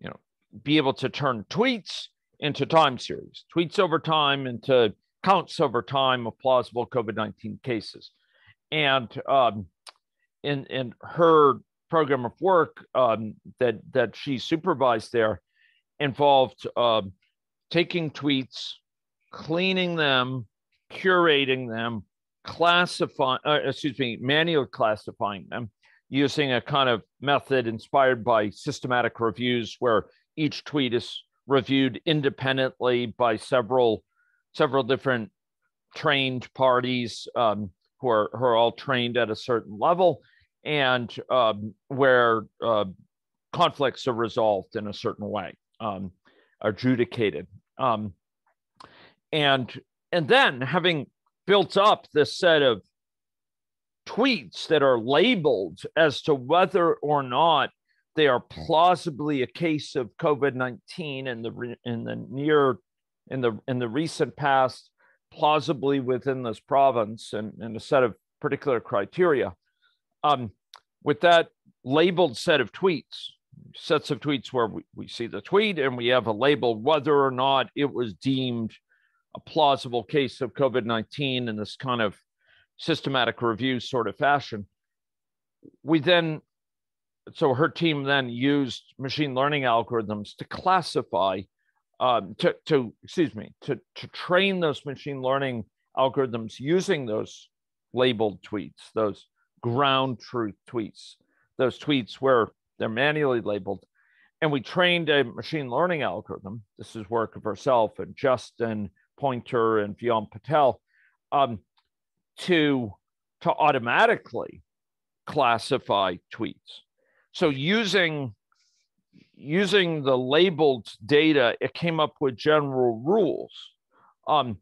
you know, be able to turn tweets into time series, tweets over time into counts over time of plausible COVID 19 cases. And um, in, in her program of work um, that, that she supervised there involved um, taking tweets, cleaning them, curating them, classifying, uh, excuse me, manually classifying them using a kind of method inspired by systematic reviews where each tweet is reviewed independently by several several different trained parties um, who are who are all trained at a certain level and um, where uh, conflicts are resolved in a certain way um, adjudicated. Um, and and then having built up this set of tweets that are labeled as to whether or not they are plausibly a case of COVID-19 in the in the near in the in the recent past, plausibly within this province and, and a set of particular criteria. Um, with that labeled set of tweets, sets of tweets where we, we see the tweet and we have a label whether or not it was deemed a plausible case of COVID 19 in this kind of systematic review sort of fashion. We then, so her team then used machine learning algorithms to classify, um, to, to, excuse me, to, to train those machine learning algorithms using those labeled tweets, those ground truth tweets, those tweets where they're manually labeled. And we trained a machine learning algorithm. This is work of herself and Justin Pointer and Vion Patel um, to, to automatically classify tweets. So using using the labeled data, it came up with general rules. Um,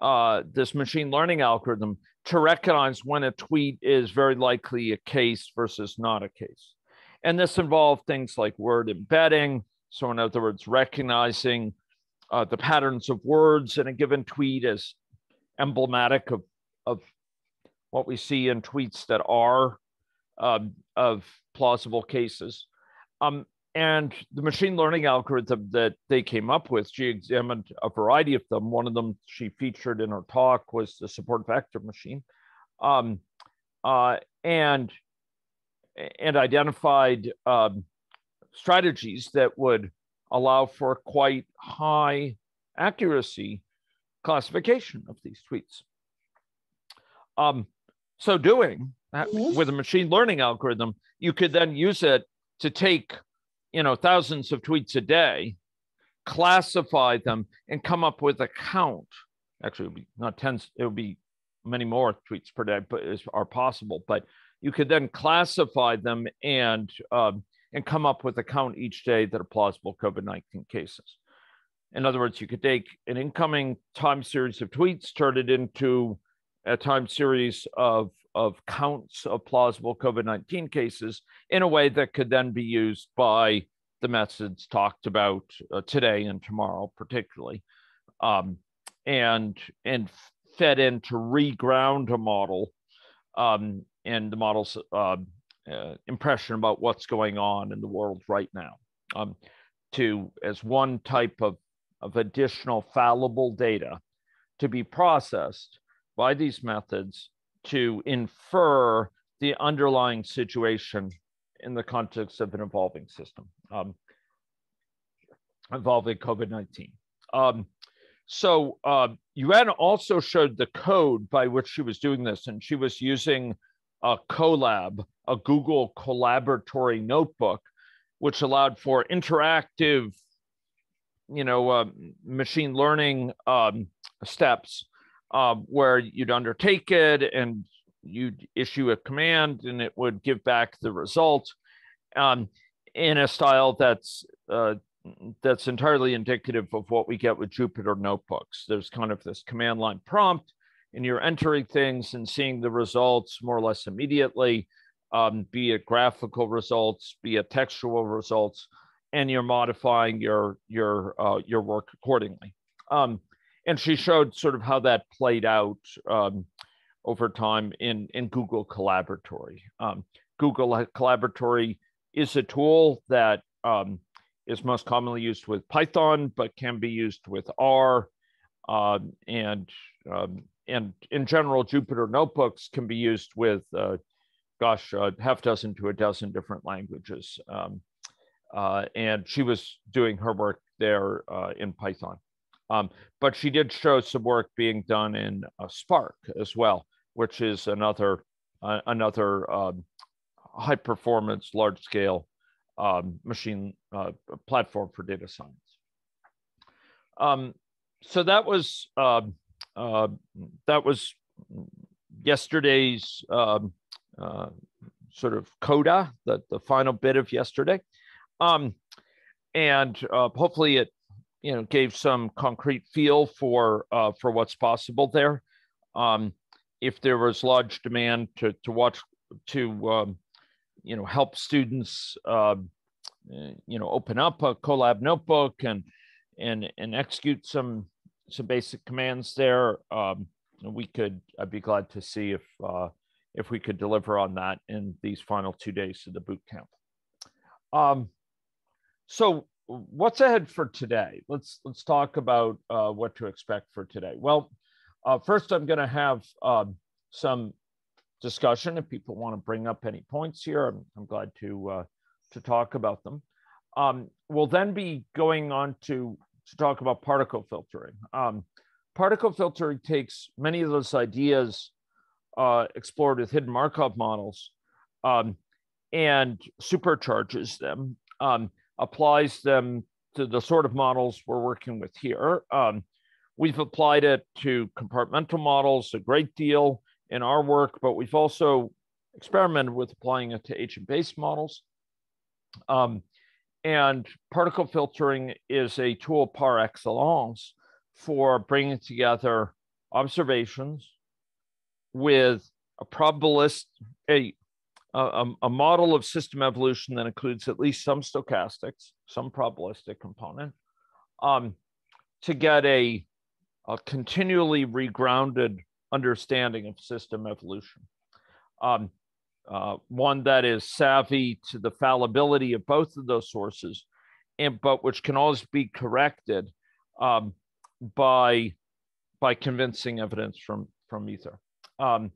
uh, this machine learning algorithm to recognize when a tweet is very likely a case versus not a case. And this involved things like word embedding. So, in other words, recognizing uh, the patterns of words in a given tweet as emblematic of, of what we see in tweets that are um, of plausible cases. Um, and the machine learning algorithm that they came up with, she examined a variety of them. One of them she featured in her talk was the support vector machine, um, uh, and and identified um, strategies that would allow for quite high accuracy classification of these tweets. Um, so doing that mm-hmm. with a machine learning algorithm, you could then use it to take, you know, thousands of tweets a day, classify them, and come up with a count. Actually, it would be not tens, it would be many more tweets per day, but are possible. But you could then classify them and um, and come up with a count each day that are plausible COVID 19 cases. In other words, you could take an incoming time series of tweets, turn it into a time series of, of counts of plausible COVID 19 cases in a way that could then be used by the methods talked about uh, today and tomorrow, particularly, um, and, and fed in to reground a model um, and the model's uh, uh, impression about what's going on in the world right now um, to as one type of, of additional fallible data to be processed by these methods to infer the underlying situation in the context of an evolving system um, involving COVID 19. Um, so uh, also showed the code by which she was doing this, and she was using a Colab, a Google Colaboratory notebook, which allowed for interactive, you know, uh, machine learning um, steps uh, where you'd undertake it and you'd issue a command and it would give back the result um, in a style that's uh, that's entirely indicative of what we get with Jupyter notebooks. There's kind of this command line prompt and you're entering things and seeing the results more or less immediately, um, be it graphical results, be it textual results, and you're modifying your your uh, your work accordingly. Um, and she showed sort of how that played out um, over time in in Google Colaboratory. Um, Google Colaboratory is a tool that um, is most commonly used with Python, but can be used with R. Uh, and um, and in general, Jupyter notebooks can be used with, uh, gosh, a half dozen to a dozen different languages. Um, uh, and she was doing her work there uh, in Python. Um, but she did show some work being done in uh, Spark as well, which is another uh, another um, high performance, large scale um, machine uh, platform for data science. Um, so that was um, uh, that was yesterday's um, uh, sort of coda, the, the final bit of yesterday. Um, and uh, hopefully it you know gave some concrete feel for uh, for what's possible there. Um, if there was large demand to to watch to um, you know help students uh, you know open up a Colab notebook and and and execute some some basic commands there. Um, we could I'd be glad to see if uh, if we could deliver on that in these final two days of the boot camp. Um, so what's ahead for today? Let's let's talk about uh, what to expect for today. Well, uh, first I'm going to have um, some discussion. If people want to bring up any points here, I'm, I'm glad to uh, to talk about them. Um, we'll then be going on to to talk about particle filtering. Um, particle filtering takes many of those ideas uh, explored with hidden Markov models um, and supercharges them, um, applies them to the sort of models we're working with here. Um, we've applied it to compartmental models a great deal in our work, but we've also experimented with applying it to agent-based models. Um, and particle filtering is a tool par excellence for bringing together observations with a probabilist, a, a, a, model of system evolution that includes at least some stochastics, some probabilistic component, um, to get a, a continually regrounded understanding of system evolution. Um, uh, one that is savvy to the fallibility of both of those sources, and but which can always be corrected um, by by convincing evidence from from ether. Um,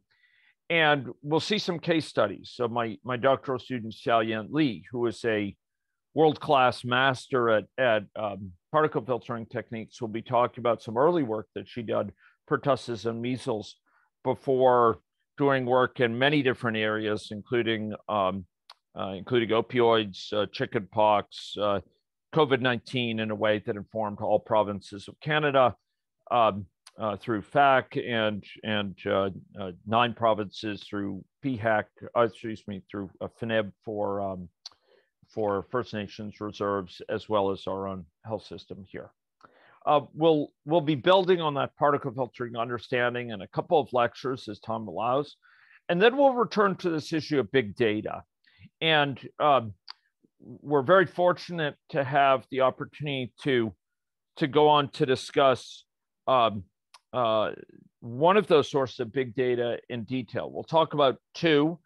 and we'll see some case studies. So my my doctoral student Xiaoyan Li, who is a world-class master at, at um, particle filtering techniques, will be talking about some early work that she did for pertussis and measles before doing work in many different areas, including um, uh, including opioids, uh, chickenpox, uh, COVID nineteen, in a way that informed all provinces of Canada um, uh, through PHAC and and uh, uh, nine provinces through PHAC. excuse me, through FNIHB for um, for First Nations reserves, as well as our own health system here. Uh, we'll we'll be building on that particle filtering understanding in a couple of lectures as time allows, and then we'll return to this issue of big data. And um, we're very fortunate to have the opportunity to to go on to discuss um, uh, one of those sources of big data in detail. We'll talk about two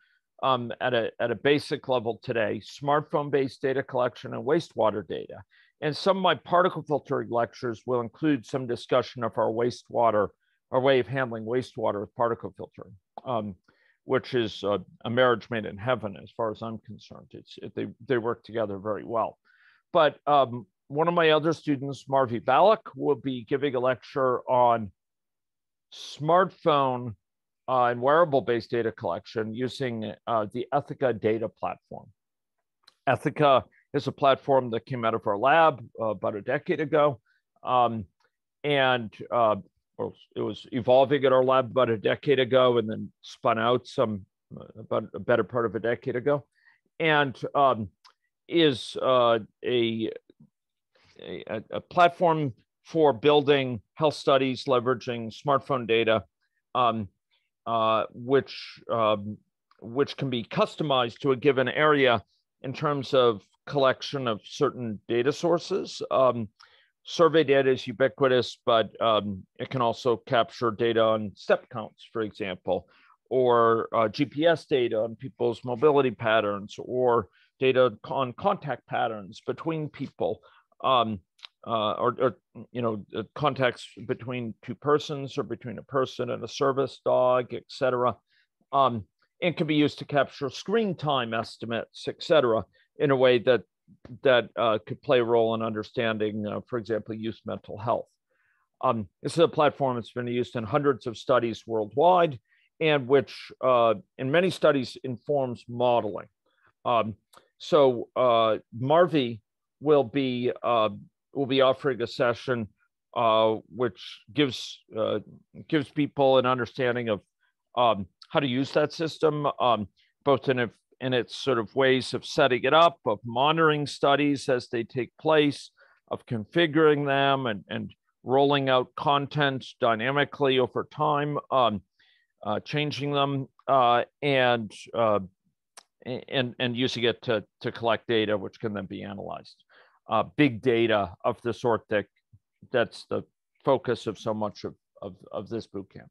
um, at a at a basic level today: smartphone-based data collection and wastewater data. And some of my particle filtering lectures will include some discussion of our wastewater, our way of handling wastewater with particle filtering, um, which is a, a, marriage made in heaven as far as I'm concerned. It's, it, they, they work together very well. But um, one of my other students, Marvi Balak, will be giving a lecture on smartphone uh, and wearable-based data collection using uh, the Ethica data platform. Ethica is a platform that came out of our lab uh, about a decade ago. Um, and uh, it was evolving at our lab about a decade ago and then spun out some uh, about a better part of a decade ago. And um, is uh, a, a, a, platform for building health studies leveraging smartphone data, um, uh, which, um, which can be customized to a given area in terms of collection of certain data sources. Um, survey data is ubiquitous, but um, it can also capture data on step counts, for example, or uh, GPS data on people's mobility patterns, or data on contact patterns between people, um, uh, or, or, you know contacts between two persons or between a person and a service dog, etc. Um, and can be used to capture screen time estimates, etc., in a way that that uh, could play a role in understanding, uh, for example, youth mental health. Um, this is a platform that's been used in hundreds of studies worldwide, and which, uh, in many studies, informs modeling. Um, so uh, Marvi will be uh, will be offering a session uh, which gives gives people an understanding of um, how to use that system, um, both in, a, in its sort of ways of setting it up, of monitoring studies as they take place, of configuring them and, and rolling out content dynamically over time, um, uh, changing them, uh, and, uh, and, and using it to, to collect data, which can then be analyzed. Uh, big data of the sort that that's the focus of so much of, of, of this boot camp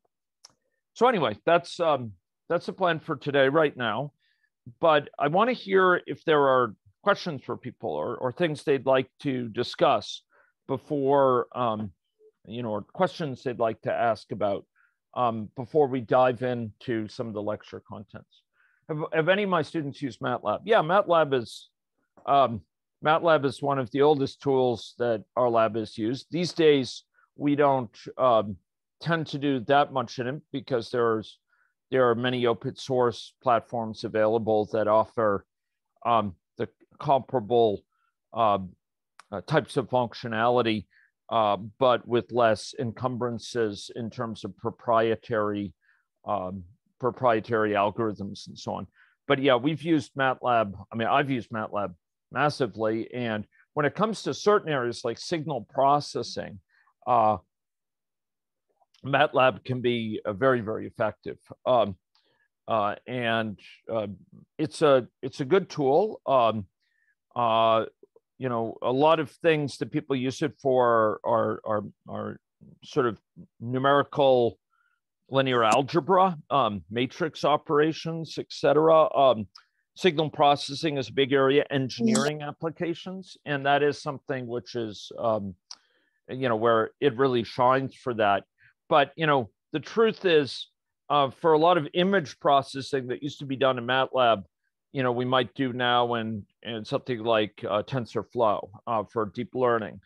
so anyway, that's um, that's the plan for today right now. But I want to hear if there are questions for people or, or things they'd like to discuss before, um, you know, or questions they'd like to ask about um, before we dive into some of the lecture contents. Have, have any of my students used MATLAB? Yeah, MATLAB is um, MATLAB is one of the oldest tools that our lab has used. These days, we don't um, tend to do that much in it because there's there are many open source platforms available that offer um, the comparable uh, uh, types of functionality, uh, but with less encumbrances in terms of proprietary um, proprietary algorithms and so on. But yeah, we've used MATLAB. I mean, I've used MATLAB massively, and when it comes to certain areas like signal processing, uh, MATLAB can be uh, very, very effective. Um, uh, and uh, it's a it's a good tool. Um, uh, you know, a lot of things that people use it for are are are sort of numerical linear algebra, um, matrix operations, etc. Um, signal processing is a big area, engineering applications, and that is something which is, um, you know, where it really shines for that. But you know, the truth is, uh, for a lot of image processing that used to be done in MATLAB, you know, we might do now in, in something like uh, TensorFlow uh, for deep learning,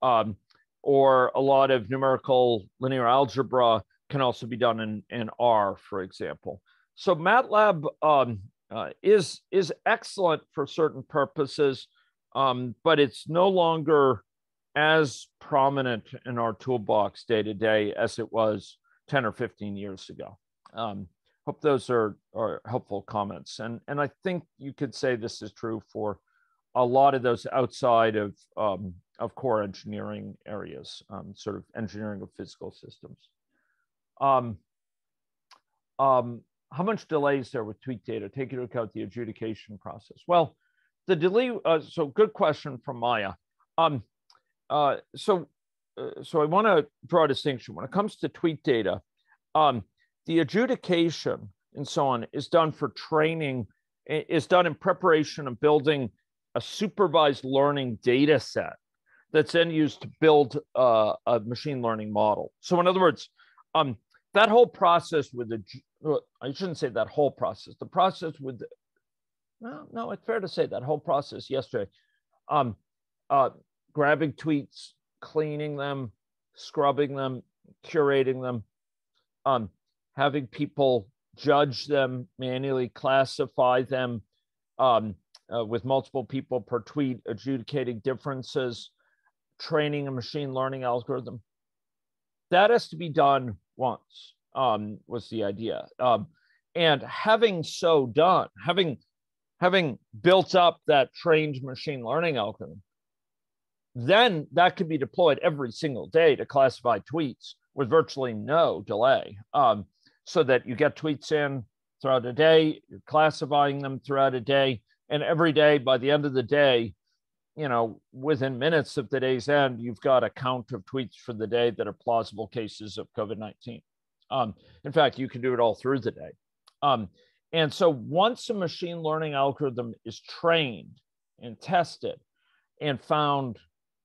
um, or a lot of numerical linear algebra can also be done in, in R, for example. So MATLAB um, uh, is is excellent for certain purposes, um, but it's no longer as prominent in our toolbox day to day as it was 10 or 15 years ago. Um, hope those are, are helpful comments. And, and I think you could say this is true for a lot of those outside of, um, of core engineering areas, um, sort of engineering of physical systems. Um, um, how much delay is there with tweet data? Take into account the adjudication process. Well, the delay, uh, so good question from Maya. Um, uh, so, uh, so I want to draw a distinction when it comes to tweet data. Um, the adjudication and so on is done for training, is done in preparation of building a supervised learning data set that's then used to build uh, a machine learning model. So, in other words, um, that whole process with the, I shouldn't say that whole process, the process with, the, well, no, it's fair to say that whole process yesterday. Um, uh, grabbing tweets, cleaning them, scrubbing them, curating them, um, having people judge them, manually classify them um, uh, with multiple people per tweet, adjudicating differences, training a machine learning algorithm. That has to be done once, um, was the idea. Um, and having so done, having having built up that trained machine learning algorithm, then that could be deployed every single day to classify tweets with virtually no delay. Um, so that you get tweets in throughout a day, you're classifying them throughout a day, and every day by the end of the day, you know, within minutes of the day's end, you've got a count of tweets for the day that are plausible cases of COVID 19. Um, in fact, you can do it all through the day. Um, and so once a machine learning algorithm is trained and tested and found,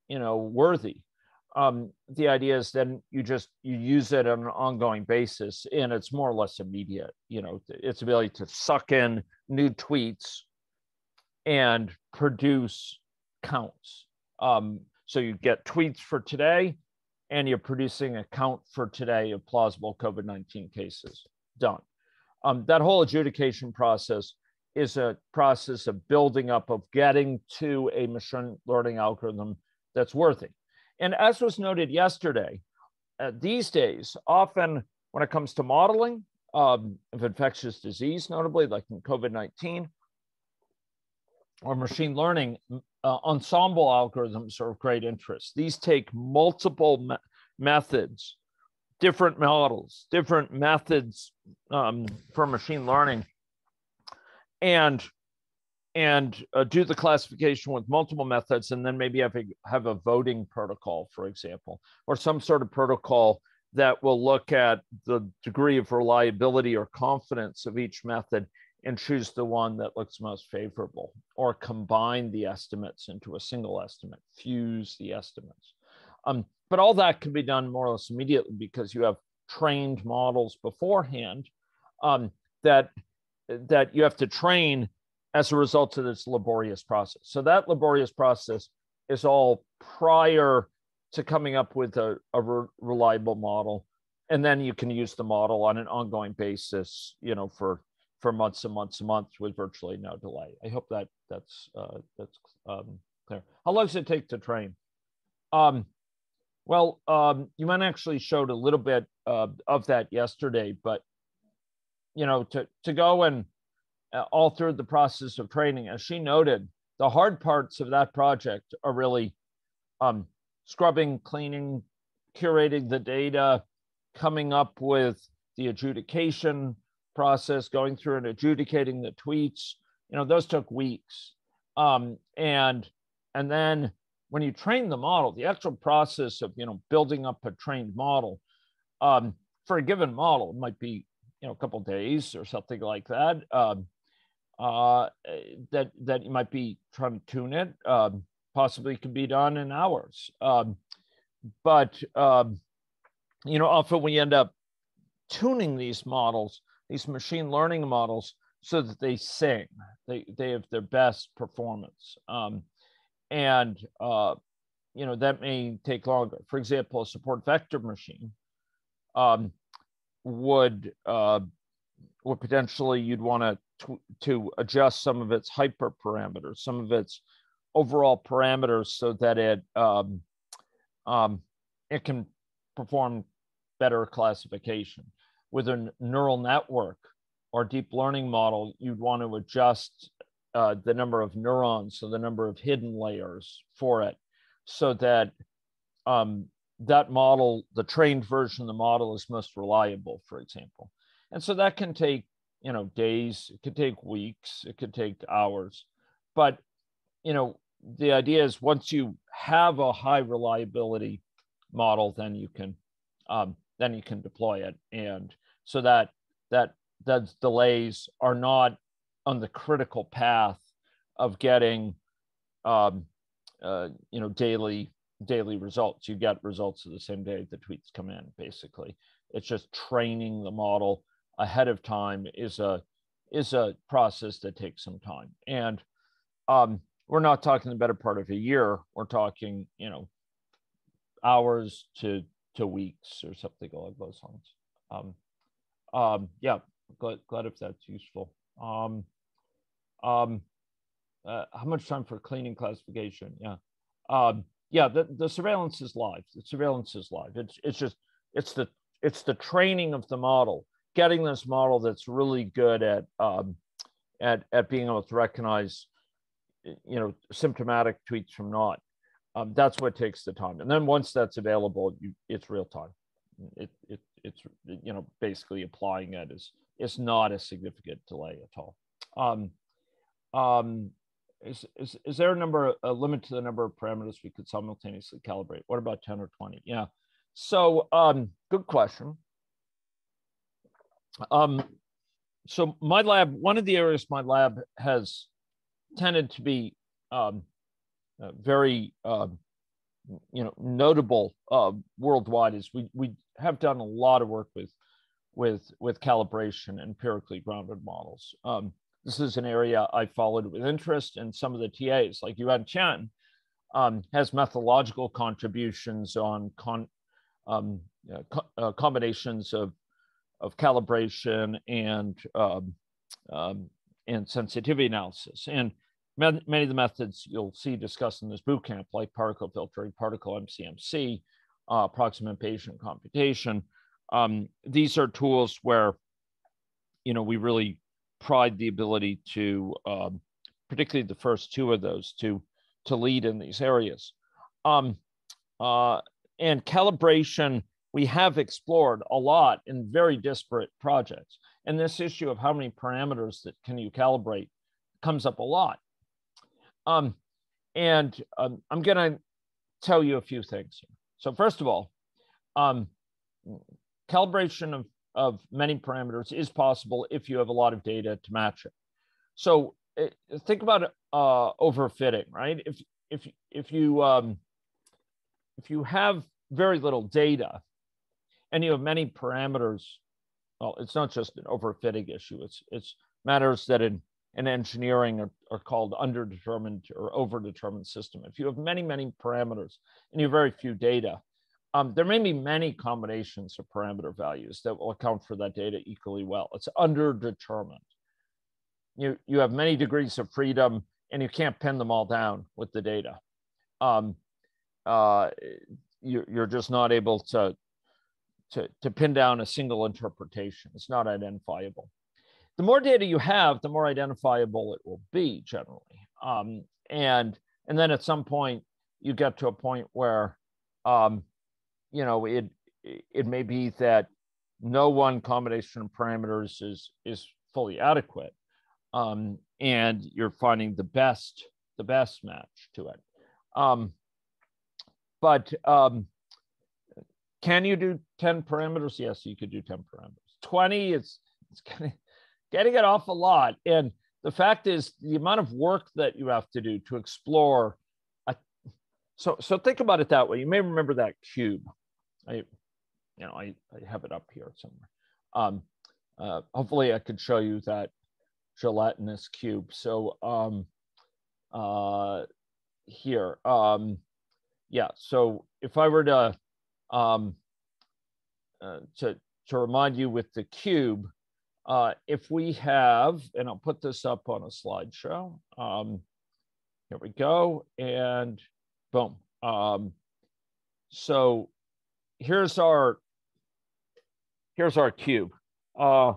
you know, worthy, um, the idea is then you just you use it on an ongoing basis and it's more or less immediate you know its ability to suck in new tweets and produce counts. Um, so you get tweets for today and you're producing a count for today of plausible covid-19 cases. Done. Um, that whole adjudication process is a process of building up of getting to a machine learning algorithm that's worthy. And as was noted yesterday, uh, these days, often when it comes to modeling um, of infectious disease, notably like in COVID 19 or machine learning, uh, ensemble algorithms are of great interest. These take multiple me- methods, different models, different methods um, for machine learning, and and uh, do the classification with multiple methods and then maybe have a, have a voting protocol, for example, or some sort of protocol that will look at the degree of reliability or confidence of each method and choose the one that looks most favorable or combine the estimates into a single estimate, fuse the estimates. Um, but all that can be done more or less immediately because you have trained models beforehand um, that, that you have to train as a result of this laborious process. So that laborious process is all prior to coming up with a, a re- reliable model. And then you can use the model on an ongoing basis, you know, for for months and months and months with virtually no delay. I hope that that's uh, that's um, clear. How long does it take to train? Um, well, um, you might actually showed a little bit uh, of that yesterday, but you know, to to go and uh, all through the process of training. As she noted, the hard parts of that project are really um, scrubbing, cleaning, curating the data, coming up with the adjudication process, going through and adjudicating the tweets. You know, those took weeks. Um, and and then when you train the model, the actual process of you know building up a trained model um, for a given model might be you know a couple days or something like that. Um, uh, that that you might be trying to tune it. Um, possibly can be done in hours. Um, but um, you know, often we end up tuning these models, these machine learning models, so that they sing. They they have their best performance. Um, and uh, you know that may take longer. For example, a support vector machine um, would uh, would potentially you'd want to to, adjust some of its hyperparameters, some of its overall parameters so that it um, um, it can perform better classification. With a neural network or deep learning model, you'd want to adjust uh, the number of neurons, so the number of hidden layers for it, so that um, that model, the trained version of the model, is most reliable, for example. And so that can take you know days it could take weeks it could take hours but you know the idea is once you have a high reliability model then you can um, then you can deploy it and so that that that delays are not on the critical path of getting um, uh, you know daily daily results. You get results of the same day the tweets come in basically. It's just training the model ahead of time is a is a process that takes some time. And um, we're not talking the better part of a year. We're talking you know hours to to weeks or something along those lines. Um, um, yeah glad, glad if that's useful. Um, um, uh, how much time for cleaning classification? Yeah. Um, yeah the, the surveillance is live. The surveillance is live. It's it's just it's the it's the training of the model getting this model that's really good at um, at at being able to recognize you know symptomatic tweets from not. Um, that's what takes the time. And then once that's available you, it's real time. It, it it's you know basically applying it is it's not a significant delay at all. Um, um, is, is, is there a number a limit to the number of parameters we could simultaneously calibrate? What about 10 or 20 yeah. So um, good question. Um, so my lab, one of the areas my lab has tended to be um, uh, very, uh, you know, notable uh, worldwide is we we have done a lot of work with with with calibration empirically grounded models. Um, this is an area I followed with interest, and some of the TAs, like Yuan Chen, um, has methodological contributions on con, um, uh, co- uh, combinations of of calibration and um, um, and sensitivity analysis. And many of the methods you'll see discussed in this bootcamp, like particle filtering, particle MCMC, uh, approximate Bayesian computation, um, these are tools where, you know, we really pride the ability to, um, particularly the first two of those, to to lead in these areas. Um, uh, and calibration we have explored a lot in very disparate projects. And this issue of how many parameters that can you calibrate comes up a lot. Um, and um, I'm going to tell you a few things. So first of all, um, calibration of, of many parameters is possible if you have a lot of data to match it. So eh, think about uh, overfitting, right? If if if you um, if you have very little data, and you have many parameters. Well, it's not just an overfitting issue. It's it's matters that in in engineering are, are called underdetermined or overdetermined system. If you have many, many parameters and you have very few data, um, there may be many combinations of parameter values that will account for that data equally well. It's underdetermined. You, you have many degrees of freedom and you can't pin them all down with the data. Um, uh, you're, you're just not able to, to, to pin down a single interpretation. It's not identifiable. The more data you have, the more identifiable it will be generally. Um, and, and then at some point, you get to a point where, um, you know, it, it may be that no one combination of parameters is, is fully adequate. Um, and you're finding the best, the best match to it. Um, but um, can you do 10 parameters? Yes, you could do 10 parameters. 20, it's, it's getting, getting it off a lot. And the fact is the amount of work that you have to do to explore. A, so, so think about it that way. You may remember that cube. I, you know, I, I have it up here somewhere. Um, uh, hopefully I could show you that gelatinous cube. So um, uh, here, um, yeah. So if I were to um, uh, to, to remind you with the cube, uh, if we have, and I'll put this up on a slideshow. Um, here we go, and boom. Um, so here's our here's our cube. Uh,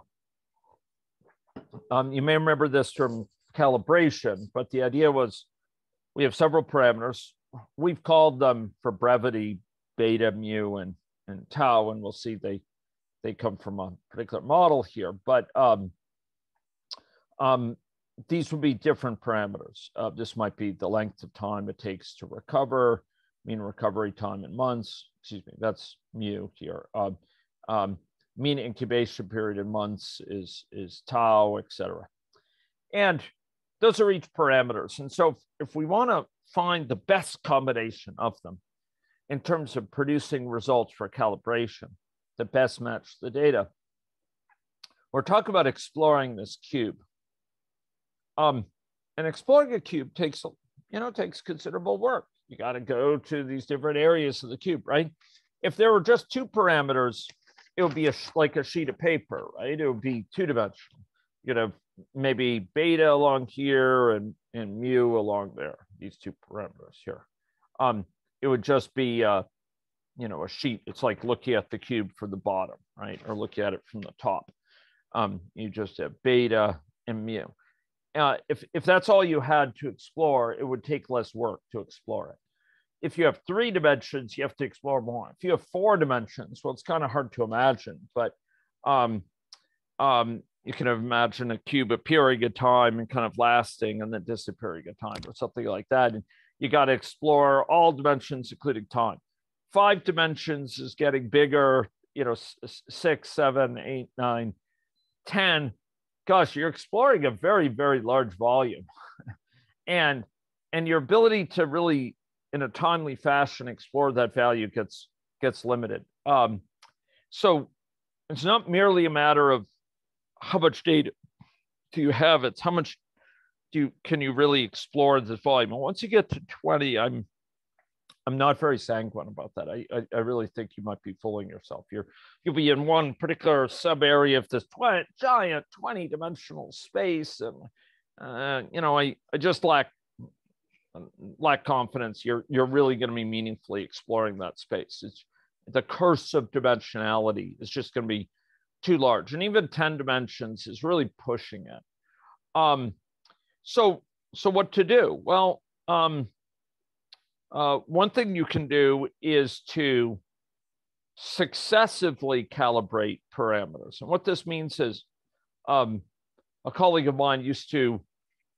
um, you may remember this from calibration, but the idea was we have several parameters. We've called them for brevity beta, mu, and, and tau, and we'll see they, they come from a particular model here. But um, um, these would be different parameters. Uh, this might be the length of time it takes to recover, mean recovery time in months, excuse me, that's mu here. Uh, um, mean incubation period in months is, is tau, et cetera. And those are each parameters. And so if, if we want to find the best combination of them, in terms of producing results for calibration that best match the data. We're talking about exploring this cube. Um, and exploring a cube takes, you know, takes considerable work. You got to go to these different areas of the cube, right? If there were just two parameters, it would be a, like a sheet of paper, right? It would be two dimensional. You know, maybe beta along here and, and mu along there, these two parameters here. Um, it would just be uh, you know a sheet it's like looking at the cube from the bottom right or look at it from the top. Um, you just have beta and mu. Uh, if, if that's all you had to explore it would take less work to explore it. If you have three dimensions you have to explore more. If you have four dimensions well it's kind of hard to imagine but um, um, you can imagine a cube appearing at time and kind of lasting and then disappearing at time or something like that. And you got to explore all dimensions, including time. Five dimensions is getting bigger, you know, six, seven, eight, nine, ten gosh, you're exploring a very, very large volume. and and your ability to really in a timely fashion explore that value gets gets limited. Um, so it's not merely a matter of how much data do you have, it's how much do you can you really explore this volume. And once you get to 20, I'm I'm not very sanguine about that. I, I, I, really think you might be fooling yourself. You're you'll be in one particular sub area of this tw- giant 20 dimensional space, and uh, you know I I just lack lack confidence. You're you're really going to be meaningfully exploring that space. It's the curse of dimensionality is just going to be too large, and even 10 dimensions is really pushing it. Um, so so what to do? Well. Um, uh, one thing you can do is to successively calibrate parameters. And what this means is um, a colleague of mine used to,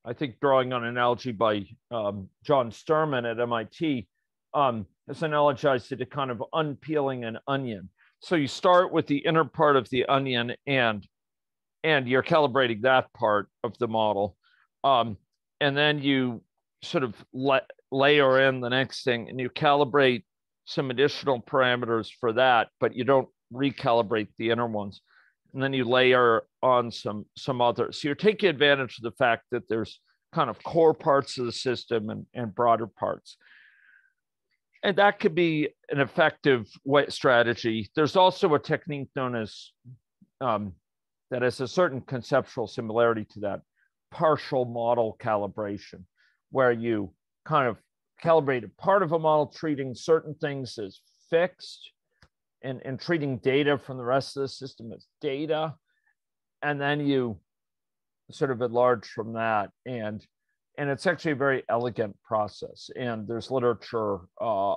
I think, drawing on an analogy by um, John Sterman at MIT, um, has analogized it to kind of unpeeling an onion. So you start with the inner part of the onion and and you're calibrating that part of the model. Um, and then you sort of let layer in the next thing and you calibrate some additional parameters for that, but you don't recalibrate the inner ones. And then you layer on some some others. So you're taking advantage of the fact that there's kind of core parts of the system and, and broader parts. And that could be an effective way, strategy. There's also a technique known as um, that has a certain conceptual similarity to that partial model calibration, where you kind of calibrated part of a model treating certain things as fixed and, and treating data from the rest of the system as data. And then you sort of enlarge from that. And and it's actually a very elegant process. And there's literature uh,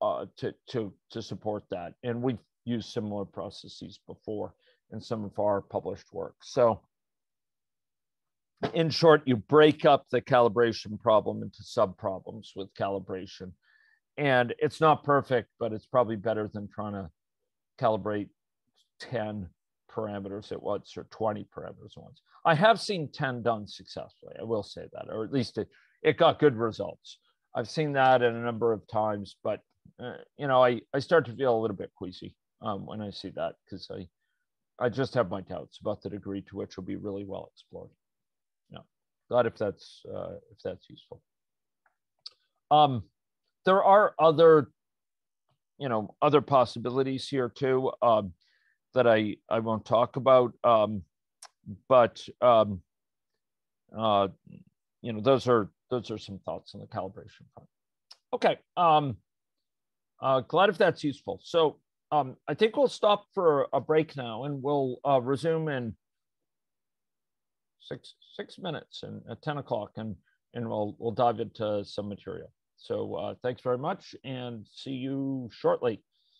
uh, to, to, to support that. And we've used similar processes before in some of our published work. So in short, you break up the calibration problem into sub problems with calibration. And it's not perfect, but it's probably better than trying to calibrate 10 parameters at once or 20 parameters at once. I have seen 10 done successfully. I will say that, or at least it, it got good results. I've seen that in a number of times, but uh, you know, I, I start to feel a little bit queasy um, when I see that because I, I just have my doubts about the degree to which it'll be really well explored glad if that's uh, if that's useful. Um, there are other, you know, other possibilities here too um, that I I won't talk about, um, but um, uh, you know, those are those are some thoughts on the calibration front. Okay, um, uh, glad if that's useful. So um, I think we'll stop for a break now, and we'll uh, resume in six six minutes and at 10 o'clock and and we'll we'll dive into some material. So uh, thanks very much and see you shortly